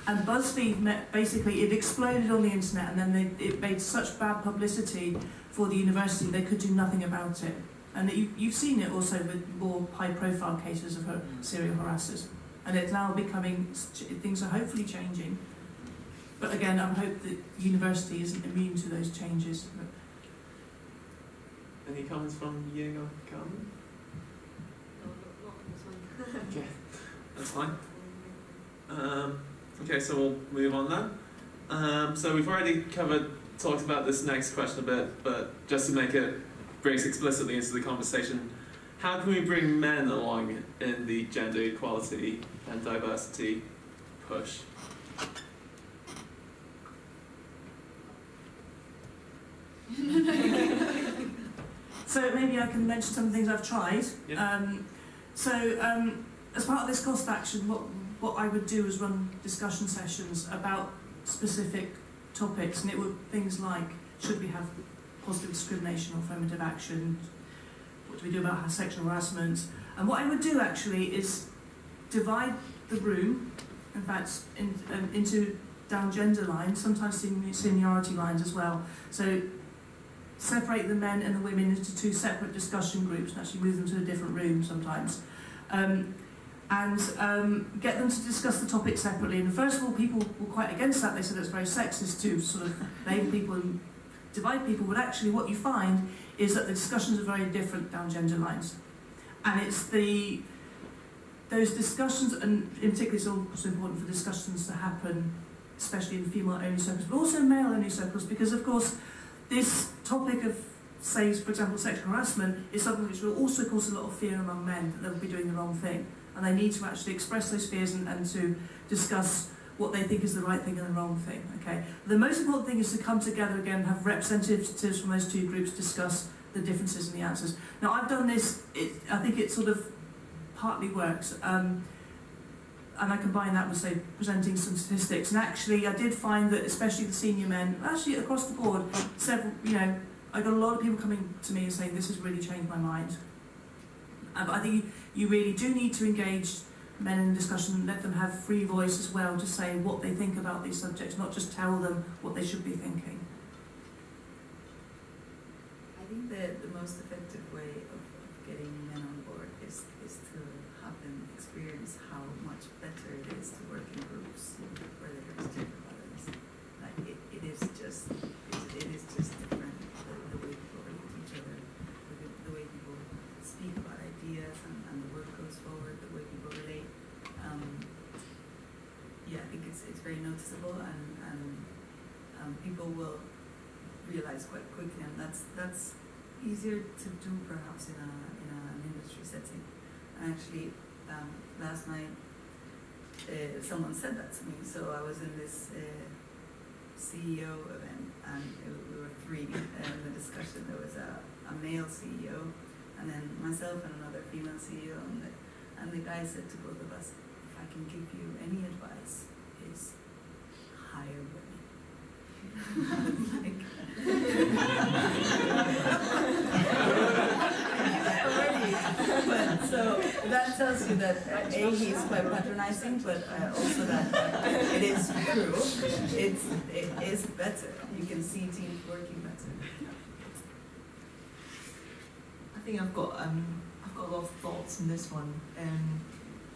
And BuzzFeed met, basically, it exploded on the internet and then they, it made such bad publicity for the university they could do nothing about it. And it, you, you've seen it also with more high profile cases of her, serial harassers. And it's now becoming, things are hopefully changing. But again, I hope that the university isn't immune to those changes. Any comments from you or Carmen? okay, that's fine. Um, okay, so we'll move on then. Um, so we've already covered, talked about this next question a bit, but just to make it bring us explicitly into the conversation, how can we bring men along in the gender equality and diversity push? so maybe I can mention some things I've tried. Yeah. Um, so um, as part of this cost action, what what I would do is run discussion sessions about specific topics, and it would things like should we have positive discrimination or affirmative action? What do we do about sexual harassment? And what I would do actually is divide the room, in fact, in, um, into down gender lines, sometimes seniority lines as well. So separate the men and the women into two separate discussion groups and actually move them to a different room sometimes. Um, and um, get them to discuss the topic separately. And first of all, people were quite against that. They said it's very sexist to sort of label people divide people. But actually, what you find is that the discussions are very different down gender lines, and it's the those discussions, and in particular, it's also important for discussions to happen, especially in female-only circles, but also male-only circles, because of course, this topic of say, for example, sexual harassment is something which will also cause a lot of fear among men that they'll be doing the wrong thing and they need to actually express those fears and, and to discuss what they think is the right thing and the wrong thing. Okay. The most important thing is to come together again and have representatives from those two groups discuss the differences and the answers. Now I've done this. It, I think it sort of partly works. Um, and I combine that with, say, presenting some statistics. And actually, I did find that, especially the senior men, actually across the board, several, you know, I got a lot of people coming to me and saying, this has really changed my mind. Uh, but I think you really do need to engage men in discussion let them have free voice as well to say what they think about these subjects, not just tell them what they should be thinking. I think that the most effective way of, of getting men on board is, is to have them experience how much better it is to work in groups where there is gender balance. Like it, it is just it, it is just different the, the way people relate to each other, the, the way people speak about ideas and, and the work goes forward, the way people relate. Um, yeah, I think it's and, and um, people will realize quite quickly and that's that's easier to do perhaps in a in a, an industry setting. And actually um, last night uh, someone said that to me. So I was in this uh, CEO event and we were three in the discussion there was a, a male CEO and then myself and another female CEO and the, and the guy said to both of us, if I can give you any advice hire women. but so that tells you that uh, a he's quite patronizing, but uh, also that uh, it is true. It's it is better. You can see teams working better. I think I've got um I've got a lot of thoughts on this one. Um,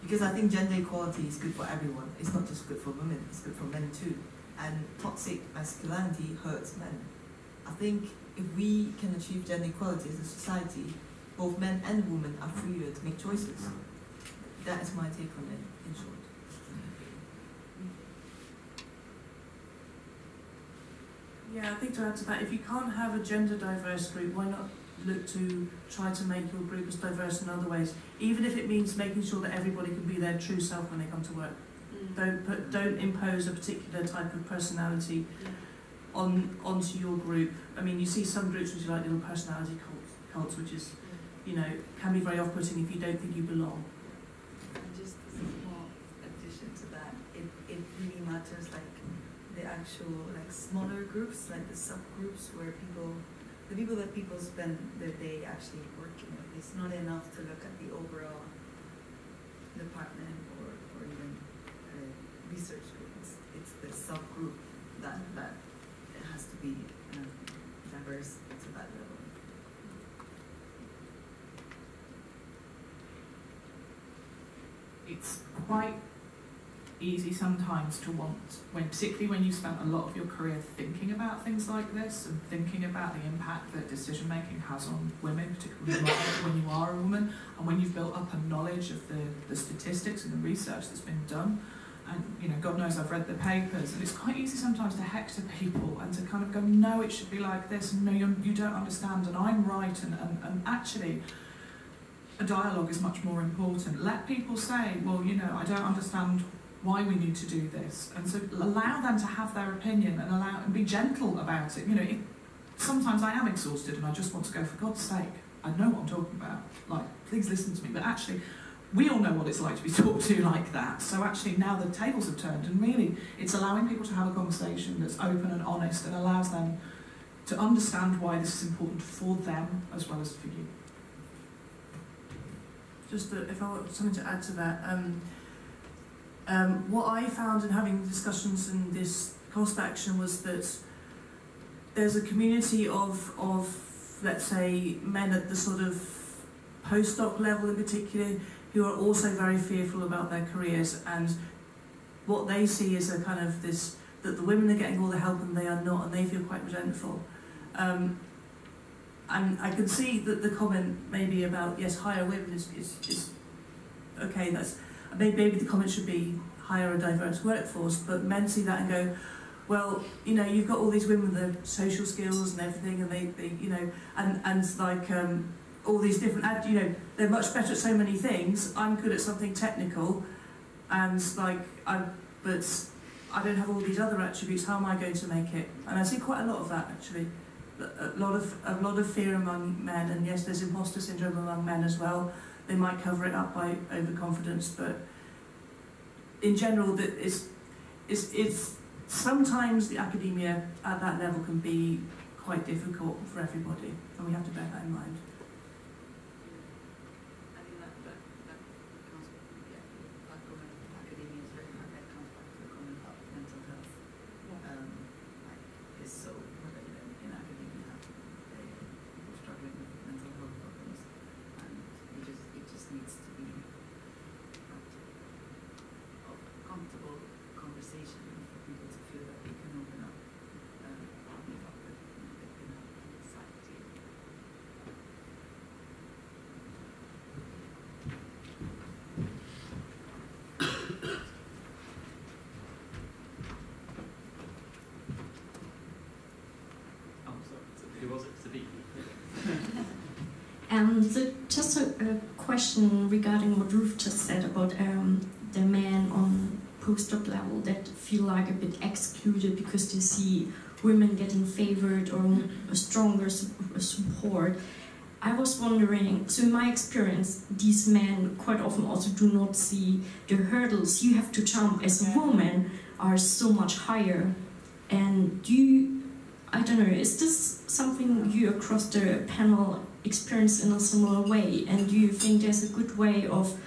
because I think gender equality is good for everyone. It's not just good for women, it's good for men too. And toxic masculinity hurts men. I think if we can achieve gender equality as a society, both men and women are freer to make choices. That is my take on it, in short. Yeah, I think to add to that, if you can't have a gender diverse group, why not look to try to make your group as diverse in other ways, even if it means making sure that everybody can be their true self when they come to work. Mm. Don't put, don't impose a particular type of personality on onto your group. I mean, you see some groups which are like little personality cults, cults which is, you know, can be very off-putting if you don't think you belong. And just a small addition to that, it, it really matters like the actual like smaller groups, like the subgroups where people, the people that people spend their day actually working with. It's not enough to look at the overall department or, or even uh, research group. It's, the subgroup that, that has to be um, diverse to that level. it's quite easy sometimes to want when particularly when you spent a lot of your career thinking about things like this and thinking about the impact that decision making has on women particularly when you are- a woman and when you've built up a knowledge of the, the statistics and the research that's been done and you know god knows i've read the papers and it's quite easy sometimes to hector people and to kind of go no it should be like this and no you're, you don't understand and i'm right and, and, and actually a dialogue is much more important. Let people say, well, you know, I don't understand why we need to do this, and so allow them to have their opinion and allow and be gentle about it. You know, sometimes I am exhausted and I just want to go, for God's sake, I know what I'm talking about. Like, please listen to me. But actually, we all know what it's like to be talked to like that. So actually, now the tables have turned, and really, it's allowing people to have a conversation that's open and honest and allows them to understand why this is important for them as well as for you. just to, if I want something to add to that, um, um, what I found in having discussions in this cost action was that there's a community of, of let's say, men at the sort of postdoc level in particular who are also very fearful about their careers and what they see is a kind of this that the women are getting all the help and they are not and they feel quite resentful. Um, and I can see that the comment maybe about yes hire women is, is, is okay that's maybe, the comment should be hire a diverse workforce but men see that and go well you know you've got all these women with the social skills and everything and they, they you know and and like um, all these different you know they're much better at so many things. I'm good at something technical and like I but I don't have all these other attributes. How am I going to make it? And I see quite a lot of that actually. A lot of a lot of fear among men, and yes, there's imposter syndrome among men as well. They might cover it up by overconfidence, but in general, that it's it's it's sometimes the academia at that level can be quite difficult for everybody, and we have to bear that in mind. I think that, that, that comes, yeah, that comment, academia is very hard, that comes back to the comment about mental health. Um, like, is so prevalent in academia, they, people struggling with mental health problems, and it just, it just needs to be part of comfortable conversation for people to feel that they can open up, um, open up with, they can help society. Oh, sorry. Who was it? Sadiq. Um, so just a, a question regarding what Ruth just said about um, the men on postdoc level that feel like a bit excluded because they see women getting favored or a stronger su- support. I was wondering, so in my experience, these men quite often also do not see the hurdles you have to jump as a woman are so much higher. And do you, I don't know, is this something you across the panel experience in a similar way? And do you think there's a good way of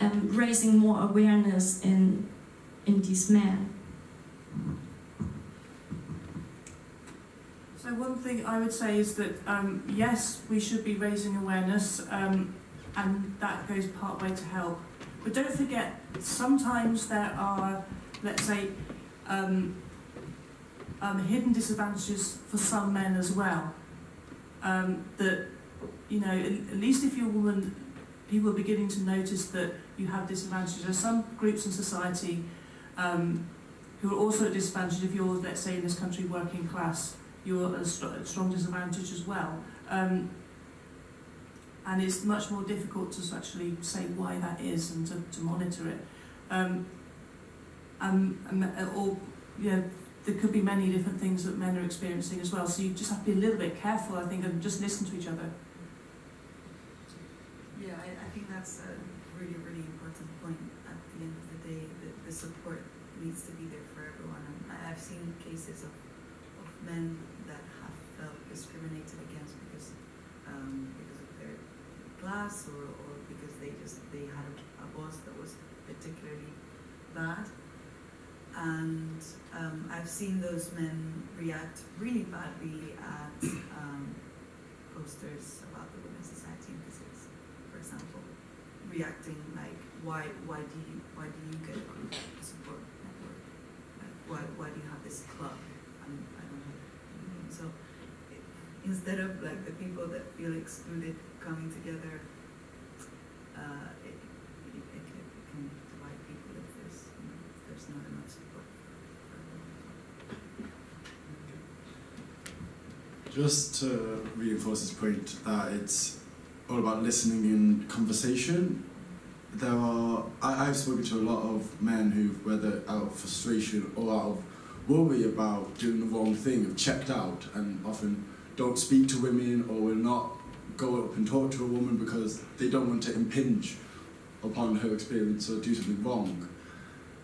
um, raising more awareness in, in these men? So one thing I would say is that um, yes, we should be raising awareness, um, and that goes part way to help. But don't forget, sometimes there are, let's say, um, um, hidden disadvantages for some men as well. Um, that you know, at, least if you're a woman, people are beginning to notice that you have disadvantages. There are some groups in society um, who are also at disadvantage if you're, let's say, in this country working class you're at a strong disadvantage as well. Um, and it's much more difficult to actually say why that is and to, to monitor it. Um, um, and, uh, or, you know, there could be many different things that men are experiencing as well. So you just have to be a little bit careful, I think, and just listen to each other. Yeah, I, I think that's a really, really important point. At the end of the day, the, the support needs to be there for everyone. And I've seen cases of, of men that have felt discriminated against because um, because of their class or, or because they just they had a, a boss that was particularly bad. And um, I've seen those men react really badly at um, posters about the Women's Society in Physics for example, reacting like, why, why do you, why do you get a support network? Like, why, why do you have this club? I don't have it. So, it, instead of like the people that feel excluded coming together, uh, it, it, it, it can divide people if there's, you know, if there's not enough support. Just to reinforce this point that it's all about listening in conversation. There are I, I've spoken to a lot of men who, whether out of frustration or out of worry about doing the wrong thing, have checked out and often don't speak to women or will not go up and talk to a woman because they don't want to impinge upon her experience or do something wrong.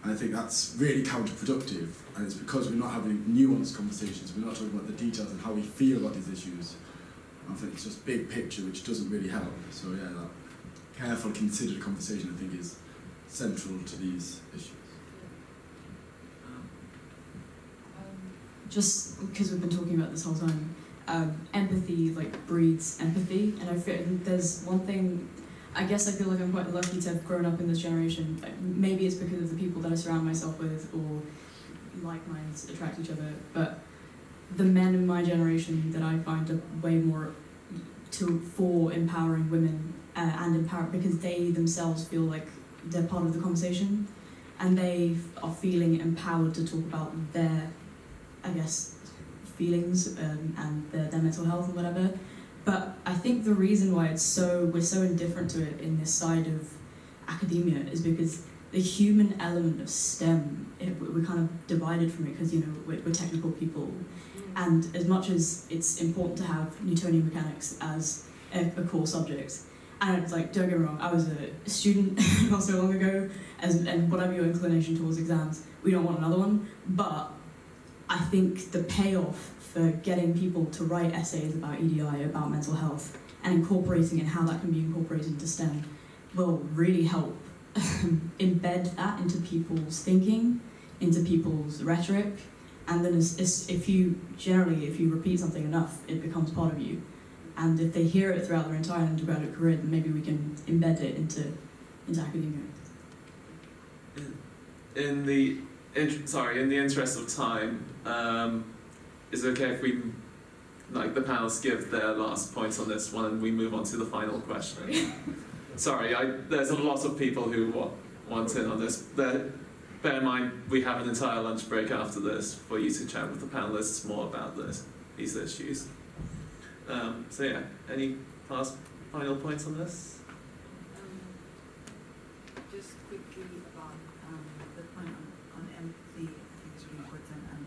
And I think that's really counterproductive. And it's because we're not having nuanced conversations, we're not talking about the details and how we feel about these issues. I think it's just big picture, which doesn't really help. So yeah, that careful, considered conversation, I think, is central to these issues. just because we've been talking about this whole time, um, empathy like breeds empathy, and I feel there's one thing I guess I feel like I'm quite lucky to have grown up in this generation. Maybe it's because of the people that I surround myself with or like minds attract each other. But the men in my generation that I find are way more to for empowering women uh, and empower because they themselves feel like they're part of the conversation and they are feeling empowered to talk about their, I guess, feelings um, and their, their mental health and whatever. But I think the reason why it's so we're so indifferent to it in this side of academia is because the human element of STEM it, we're kind of divided from it because you know we're, we're technical people, and as much as it's important to have Newtonian mechanics as a, a core subject, and like don't get me wrong, I was a student not so long ago, as and whatever your inclination towards exams, we don't want another one, but I think the payoff for getting people to write essays about EDI, about mental health, and incorporating and how that can be incorporated into STEM will really help embed that into people's thinking, into people's rhetoric, and then if you generally, if you repeat something enough, it becomes part of you. And if they hear it throughout their entire undergraduate career, then maybe we can embed it into into academia. In the in, sorry, in the interest of time, um, is it okay if we like the panelists give their last points on this one and we move on to the final question? sorry, I, there's a lot of people who want, want in on this. There, bear in mind, we have an entire lunch break after this for you to chat with the panelists more about this, these issues. Um, so yeah, any last final points on this? just quickly about um, the point on, empathy, I think is really important. And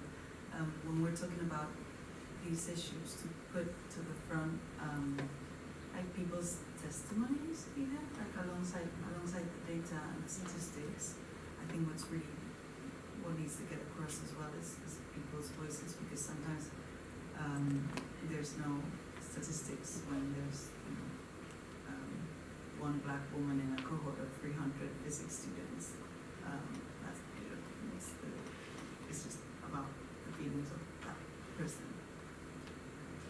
um, when we're talking about these issues, to put to the front um, like people's testimonies, even like alongside alongside the data and the statistics. I think what's really what needs to get across as well is, is people's voices because sometimes um, there's no statistics when there's you know, um, one black woman in a cohort of 300 physics students. Um, that's, you know, it's, the, it's just about the feelings of that person.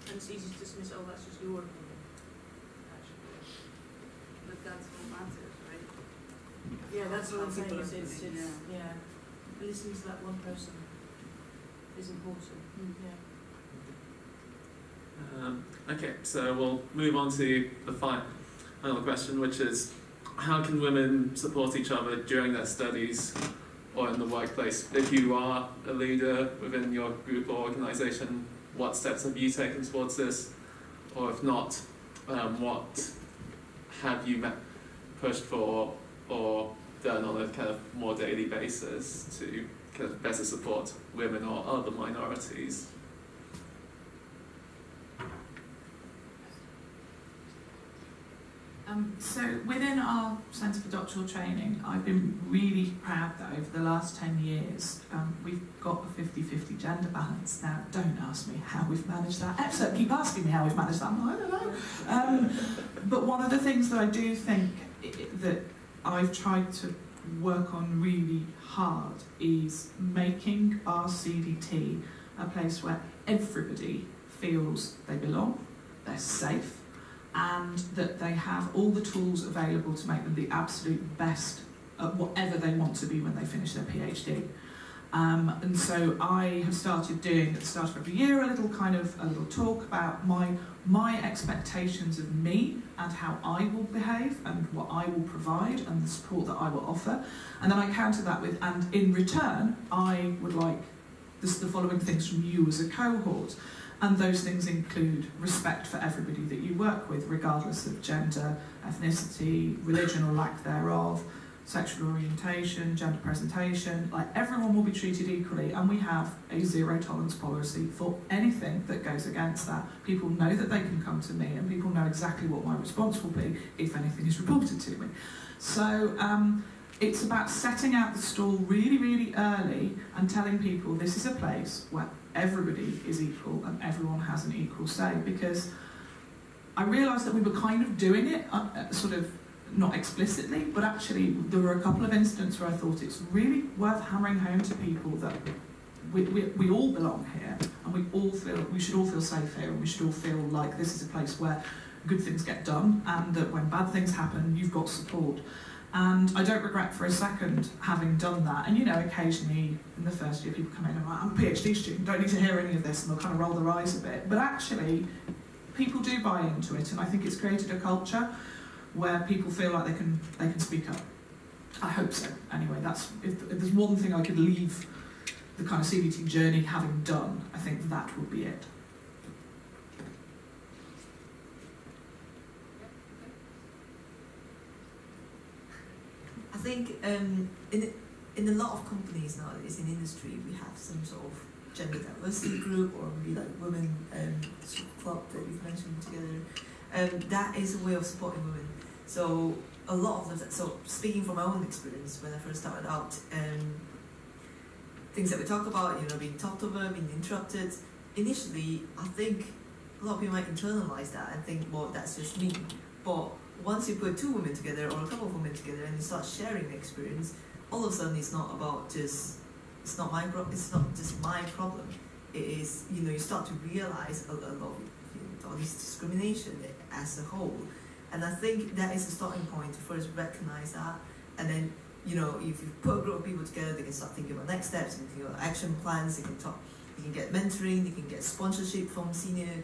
And it's easy to dismiss, oh, that's just your opinion. But that's what matters, right? Yeah, that's what I'm saying. It's, it's, feeling, it's, yeah. Listening to that one person is important. Yeah. Um, okay, so we'll move on to the final question, which is how can women support each other during their studies or in the workplace? If you are a leader within your group or organisation, what steps have you taken towards this? Or if not, um, what have you met, pushed for or done on a kind of more daily basis to kind of better support women or other minorities? Um, so within our Centre for Doctoral Training, I've been really proud that over the last 10 years um, we've got a 50-50 gender balance. Now, don't ask me how we've managed that. Excellent, keep asking me how we've managed that. I don't know. Um, but one of the things that I do think that I've tried to work on really hard is making our CDT a place where everybody feels they belong, they're safe, and that they have all the tools available to make them the absolute best at whatever they want to be when they finish their PhD. Um, and so I have started doing at the start of every year a little kind of a little talk about my my expectations of me and how I will behave and what I will provide and the support that I will offer. And then I counter that with and in return I would like this, the following things from you as a cohort. And those things include respect for everybody that you work with, regardless of gender, ethnicity, religion or lack thereof, sexual orientation, gender presentation. Like everyone will be treated equally, and we have a zero tolerance policy for anything that goes against that. People know that they can come to me, and people know exactly what my response will be if anything is reported to me. So, um, it's about setting out the stall really, really early and telling people this is a place where everybody is equal and everyone has an equal say. Because I realised that we were kind of doing it, uh, uh, sort of not explicitly, but actually there were a couple of instances where I thought it's really worth hammering home to people that we, we, we all belong here and we all feel we should all feel safe here and we should all feel like this is a place where good things get done and that when bad things happen, you've got support. And I don't regret for a second having done that. And you know, occasionally in the first year, people come in and like, I'm a PhD student, don't need to hear any of this, and they'll kind of roll their eyes a bit. But actually, people do buy into it, and I think it's created a culture where people feel like they can they can speak up. I hope so. Anyway, that's if, if there's one thing I could leave the kind of CDT journey having done, I think that would be it. I think um, in in a lot of companies nowadays in industry we have some sort of gender diversity group or maybe like women um, sort of club that we've mentioned together. Um, that is a way of supporting women. So a lot of them. So speaking from my own experience when I first started out, um, things that we talk about, you know, being talked over, being interrupted. Initially, I think a lot of people might internalize that and think, well, that's just me. But once you put two women together or a couple of women together and you start sharing the experience, all of a sudden it's not about just it's not my pro- it's not just my problem. It is you know you start to realize a, a lot of you know, all this discrimination as a whole, and I think that is a starting point to first recognize that, and then you know if you put a group of people together, they can start thinking about next steps, they can think about action plans, they can talk, they can get mentoring, they can get sponsorship from senior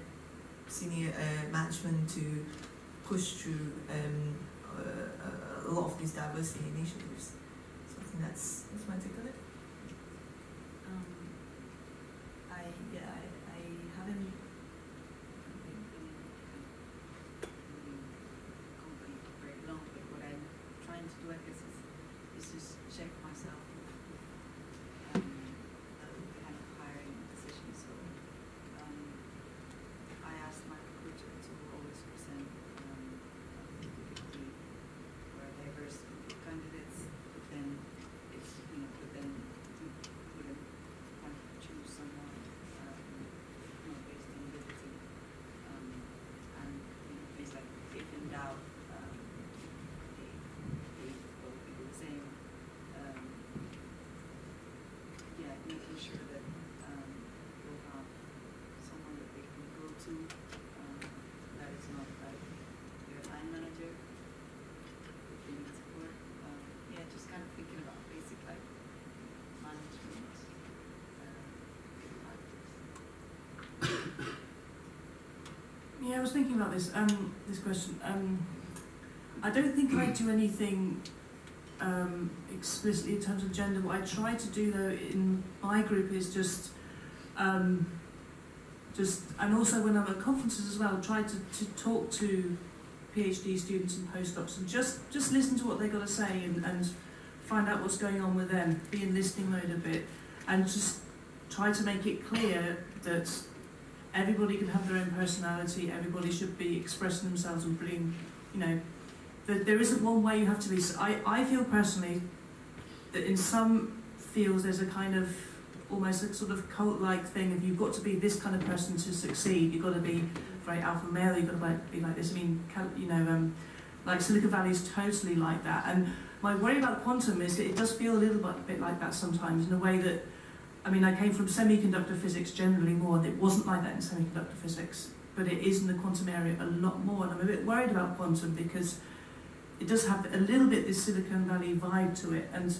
senior uh, management to push through um, uh, a lot of these diversity initiatives. So I think that's that's my take on it. Um, I yeah I, I haven't been in company for very long, but what I'm trying to do I guess is is just check myself um, uh, kind of hiring decisions. So um, I asked my recruiter to always present um, fifty or diverse candidates, but then it's you know, but then you wouldn't want to choose someone um, not based on ability. Um, and you know, it's like if in doubt, um, they they both do the same. Um, yeah, making sure that um, you'll have someone that they can go to um, that is not like their line manager if they need support. Um, yeah, just kind of thinking about basic like management. Uh, Yeah, I was thinking about this. Um, this question. Um, I don't think I do anything um, explicitly in terms of gender. What I try to do though in my group is just, um, just, and also when I'm at conferences as well, try to, to talk to PhD students and postdocs and just just listen to what they got to say and, and find out what's going on with them. Be in listening mode a bit, and just try to make it clear that everybody can have their own personality, everybody should be expressing themselves and bring, you know, that there isn't one way you have to be. So I, I feel personally that in some fields there's a kind of almost a sort of cult-like thing of you've got to be this kind of person to succeed. You've got to be very alpha male. You've got to be like this. I mean, you know, um, like Silicon Valley is totally like that. And my worry about quantum is that it does feel a little bit like that sometimes in a way that I mean, I came from semiconductor physics generally more, and it wasn't like that in semiconductor physics, but it is in the quantum area a lot more. And I'm a bit worried about quantum because it does have a little bit this Silicon Valley vibe to it, and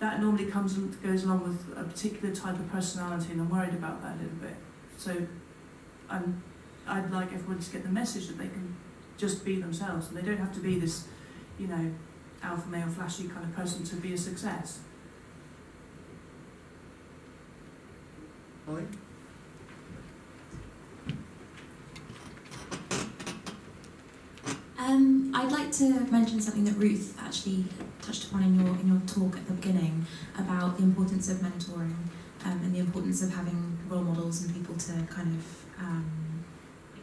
that normally comes and goes along with a particular type of personality, and I'm worried about that a little bit. So, I'm, I'd like everybody to get the message that they can just be themselves, and they don't have to be this, you know, alpha male, flashy kind of person to be a success. Um, I'd like to mention something that Ruth actually touched upon in your in your talk at the beginning about the importance of mentoring um, and the importance of having role models and people to kind of um,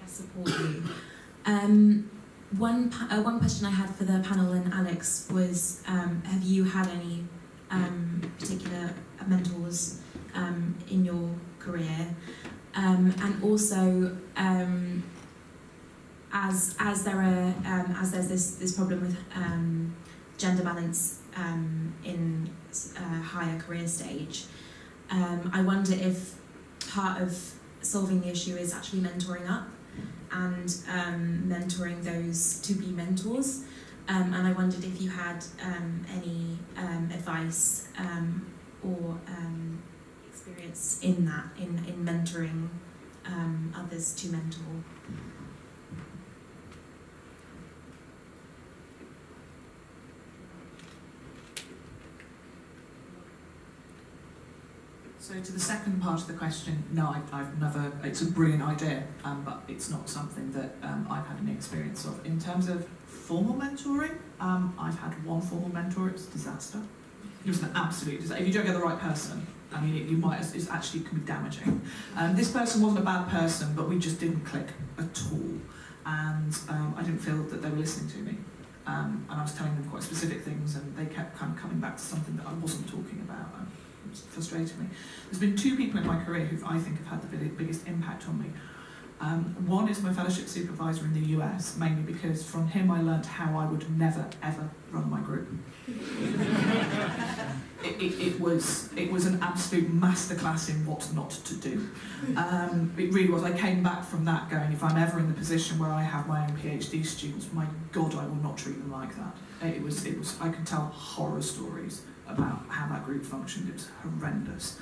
support you. Um, one uh, one question I had for the panel and Alex was: um, Have you had any um, particular mentors in your career? Um, and also, um, as as there are um, as there's this this problem with um, gender balance um, in a higher career stage, um, I wonder if part of solving the issue is actually mentoring up and mentoring those to be mentors. And I wondered if you had any advice or experience in that, in, in mentoring um, others to mentor. So to the second part of the question, no, I, I've never. It's a brilliant idea, um, but it's not something that um, I've had any experience of. In terms of formal mentoring, um, I've had one formal mentor. It's a disaster. It was an absolute disaster. If you don't get the right person, I mean, it, you might. It's actually can be damaging. Um, this person wasn't a bad person, but we just didn't click at all, and um, I didn't feel that they were listening to me. Um, and I was telling them quite specific things, and they kept kind of coming back to something that I wasn't talking about. Um, it was frustrating me. There's been two people in my career who I think have had the big- biggest impact on me. Um, one is my fellowship supervisor in the US, mainly because from him I learnt how I would never ever run my group. it, it, was it was an absolute masterclass in what not to do. Um, it really was. I came back from that going, if I'm ever in the position where I have my own PhD students, my God, I will not treat them like that. It was it was. I can tell horror stories about how that group functioned. It was horrendous.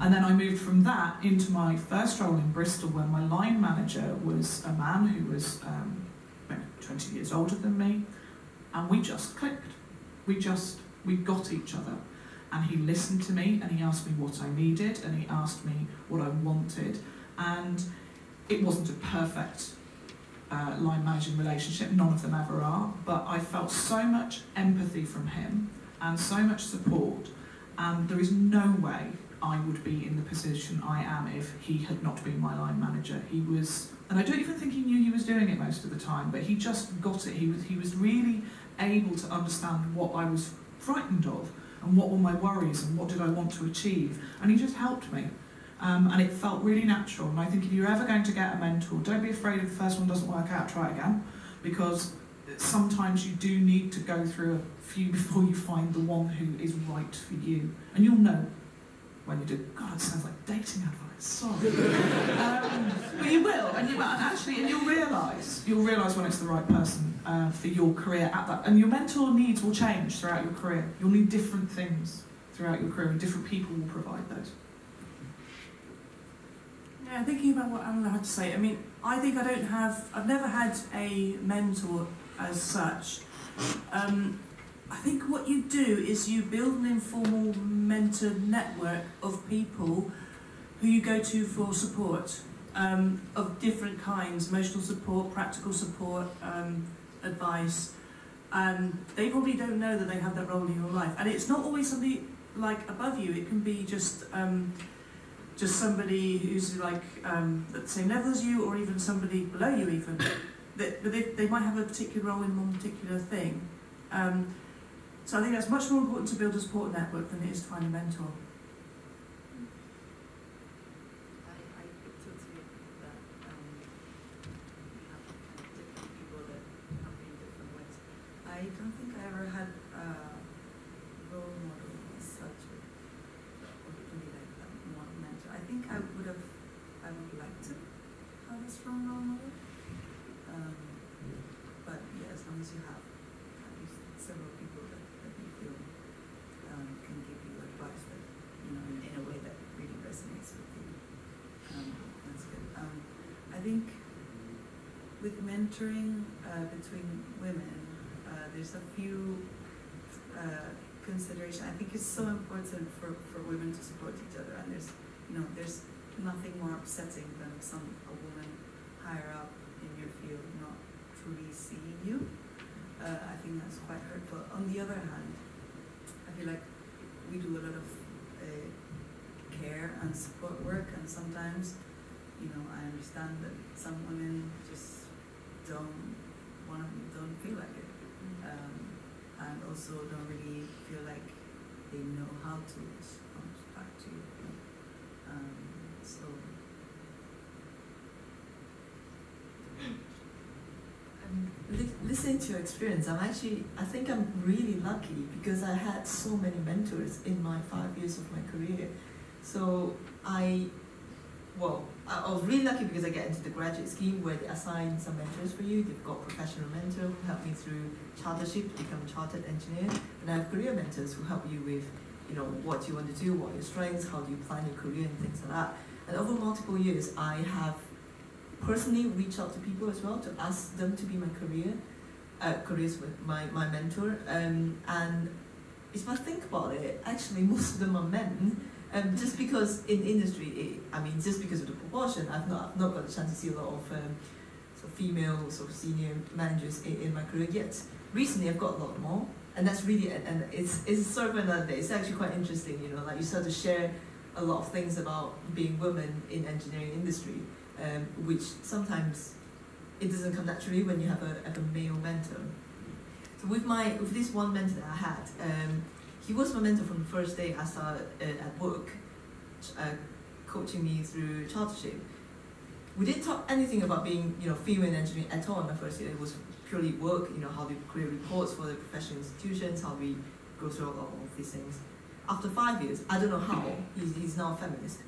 And then I moved from that into my first role in Bristol, where my line manager was a man who was um, maybe 20 years older than me, and we just clicked. We just we got each other, and he listened to me, and he asked me what I needed, and he asked me what I wanted, and it wasn't a perfect uh, line managing relationship. None of them ever are, but I felt so much empathy from him and so much support, and there is no way I would be in the position I am if he had not been my line manager. He was, and I don't even think he knew he was doing it most of the time, but he just got it. He was, he was really able to understand what I was frightened of and what were my worries and what did I want to achieve, and he just helped me. Um, and it felt really natural. And I think if you're ever going to get a mentor, don't be afraid if the first one doesn't work out, try again, because sometimes you do need to go through a few before you find the one who is right for you. And you'll know when you do. God, it sounds like dating advice. Sorry. um, but you will, and you and actually, and you'll realise you'll realise when it's the right person uh, for your career at that. And your mentor needs will change throughout your career. You'll need different things throughout your career, and different people will provide those. Yeah, thinking about what Annela had to say, I mean, I think I don't have, I've never had a mentor as such. Um, I think what you do is you build an informal mentor network of people who you go to for support um, of different kinds emotional support, practical support, um, advice. And they probably don't know that they have that role in your life. And it's not always somebody like above you, it can be just. Um, just somebody who's like um, at the same level as you, or even somebody below you, even. That, but they, they might have a particular role in one particular thing. Um, so I think that's much more important to build a support network than it is to find a mentor. I, I totally agree with that. Um, we have kind of different people that come in different ways. I don't think I ever had a role model as such, or, or really like a one mentor. I think I would have, I would like to Um, but yeah, as long as you have at least several people that, that you feel um, can give you advice that, you know, in, in a way that really resonates with you. Um, that's good. Um, I think with mentoring uh, between women, uh, there's a few uh, considerations. I think it's so important for, for women to support each other, and there's, you know, there's nothing more upsetting than some a higher up in your field not truly seeing you. Uh, I think that's quite hurtful. On the other hand, I feel like we do a lot of uh, care and support work, and sometimes, you know, I understand that some women just don't want to, don't feel like it, um, and also don't really feel like they know how to respond back to you. Um, so. Um, li- listening to your experience, I'm actually, I think I'm really lucky because I had so many mentors in my five years of my career. So I, well, I I was really lucky because I get into the graduate scheme where they assign some mentors for you. They've got professional mentor who help me through chartership to become a chartered engineer, and I have career mentors who help you with, you know, what you want to do, what are your strengths, how do you plan your career, and things like that. And over multiple years, I have personally reach out to people as well to ask them to be my career, uh, careers with my, my mentor. Um, and if I think about it, actually most of them are men. Um, just because in industry, it, I mean, just because of the proportion, I've not, I've not got the chance to see a lot of um, sort of female sort of senior managers in, in my career yet. Recently, I've got a lot more, and that's really, and, and it's, it's sort of another day. It's actually quite interesting, you know, like you start to share a lot of things about being women in engineering industry, um, which sometimes it doesn't come naturally when you have a, have a male mentor. So with my with this one mentor that I had, um, he was my mentor from the first day I started uh, at work, uh, coaching me through chartership. We didn't talk anything about being you know female in engineering at all in my first year. It was purely work, you know how we create reports for the professional institutions, how we go through all of these things. After five years, I don't know how, he's, he's now a feminist.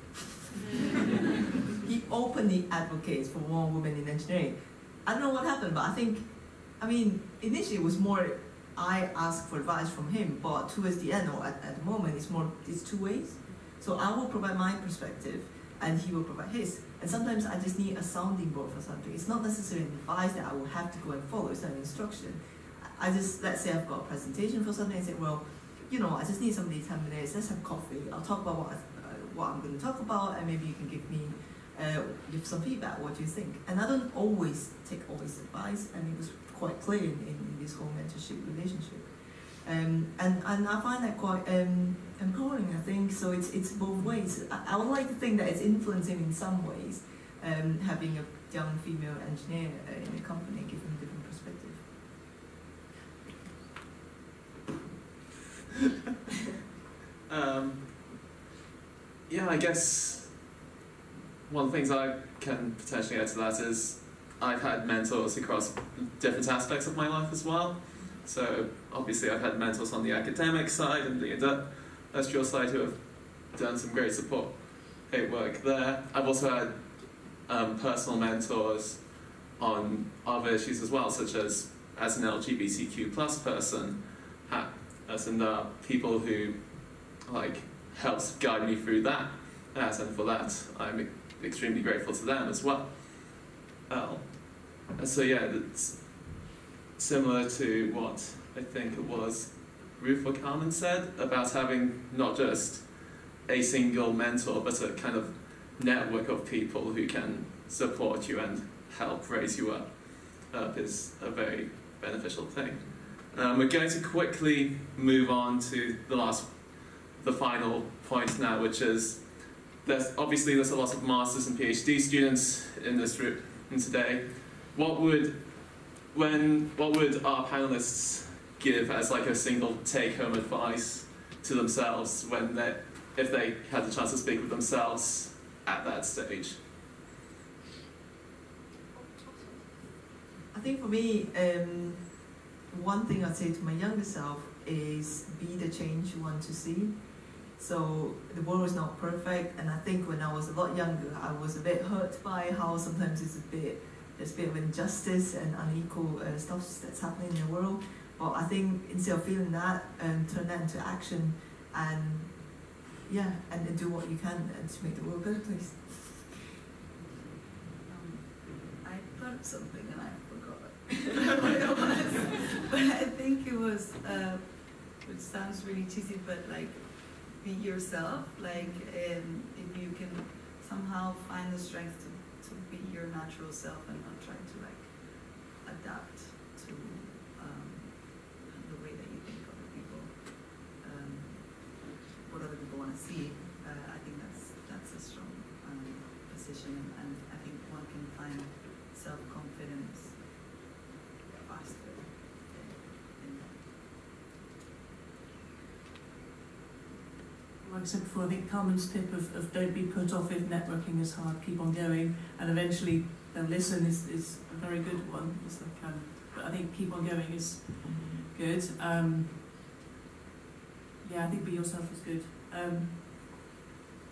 He openly advocates for more women in engineering. I don't know what happened, but I think, I mean, initially it was more I asked for advice from him, but towards the end or at, at the moment, it's more it's two ways. So I will provide my perspective, and he will provide his. And sometimes I just need a sounding board for something. It's not necessarily advice that I will have to go and follow. It's not an instruction. I just let's say I've got a presentation for something. I say, well, you know, I just need somebody ten minutes. Let's have coffee. I'll talk about what I, what I'm going to talk about, and maybe you can give me uh, give some feedback. What do you think? And I don't always take always advice, and it was quite clear in, in this whole mentorship relationship. Um, and, and I find that quite um, empowering, I think. So it's, it's both ways. I, I would like to think that it's influencing in some ways, um, having a young female engineer uh, in a company, giving a different perspective. yeah, I guess one of the things I can potentially add to that is I've had mentors across different aspects of my life as well. So obviously I've had mentors on the academic side and the industrial side who have done some great support great work there. I've also had um, personal mentors on other issues as well, such as as an LGBTQ plus person, as in the people who like helps guide me through that. and for that, I'm extremely grateful to them as well. And so yeah, it's similar to what I think it was Ruth Carmen said about having not just a single mentor, but a kind of network of people who can support you and help raise you up, up is a very beneficial thing. Um, we're going to quickly move on to the last, the final point now, which is obviously there's a lot of masters and PhD students in this room today. What would when what would our panelists give as like a single take-home advice to themselves when they if they had the chance to speak with themselves at that stage? I think for me, um, one thing I'd say to my younger self is be the change you want to see. So the world is not perfect, and I think when I was a lot younger, I was a bit hurt by how sometimes it's a bit there's a bit of injustice and unequal uh, stuff that's happening in the world. But I think instead of feeling that, um, turn that into action, and yeah, and do what you can to make the world a better place. Um, I thought something and I forgot what it was, but I think it was, uh, which sounds really cheesy, but like be yourself. Like um, if you can somehow find the strength to, to be your natural self and not try to like adapt to um, the way that you think other people, um, what other people want to see. Uh, I think that's that's a strong um, position, and, and I think one can find self confidence faster. in that. Like I said before, I think Carmen's tip of, of don't be put off if networking is hard, keep on going, and eventually they'll listen is, is a very good one. Um, but I think keep on going is good. Um, yeah, I think be yourself is good. Um,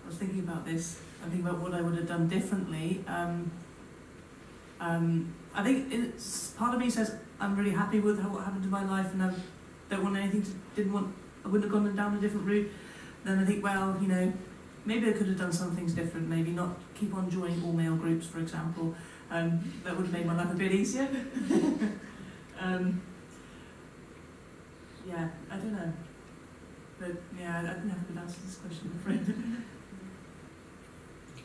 I was thinking about this. I think about what I would have done differently. Um, um, I think it's, part of me says I'm really happy with what happened to my life, and I don't want anything to didn't want I wouldn't have gone down a different route. Then I think, well, you know, maybe I could have done some things different. Maybe not keep on joining all male groups, for example. Um, that would have made my life a bit easier. um, yeah, I don't know. But yeah, I, I didn't have a good answer this question, I'm afraid.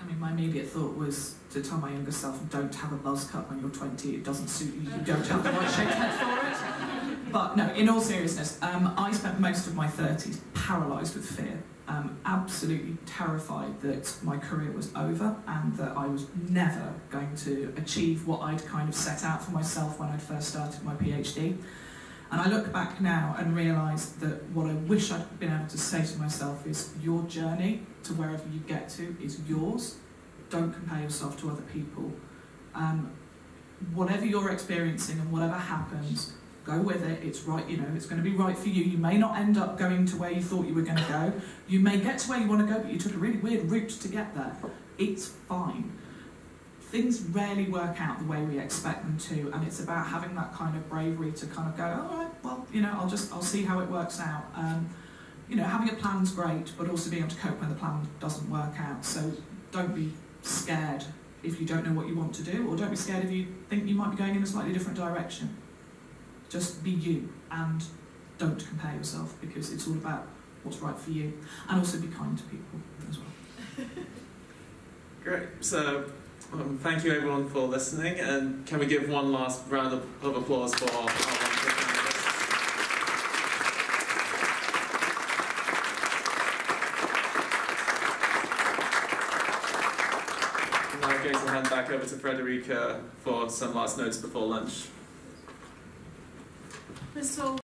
I mean, my immediate thought was to tell my younger self, don't have a buzz cut when you're 20, it doesn't suit you, you don't have the right shaped head for it. But no, in all seriousness, um, I spent most of my 30s paralysed with fear, um, absolutely terrified that my career was over and that I was never going to achieve what I'd kind of set out for myself when I'd first started my PhD. And I look back now and realise that what I wish I'd been able to say to myself is your journey to wherever you get to is yours. Don't compare yourself to other people. Um, whatever you're experiencing and whatever happens, go with it. It's right, you know, it's going to be right for you. You may not end up going to where you thought you were going to go. You may get to where you want to go, but you took a really weird route to get there. It's fine things rarely work out the way we expect them to, and it's about having that kind of bravery to kind of go, all right, well, you know, I'll just I'll see how it works out. Um, you know, having a plan's great, but also being able to cope when the plan doesn't work out. So don't be scared if you don't know what you want to do, or don't be scared if you think you might be going in a slightly different direction. Just be you and don't compare yourself because it's all about what's right for you, and also be kind to people as well. Great. So um, thank you everyone for listening, and can we give one last round of, of applause for our wonderful going to hand back over to Frederica for some last notes before lunch. Crystal,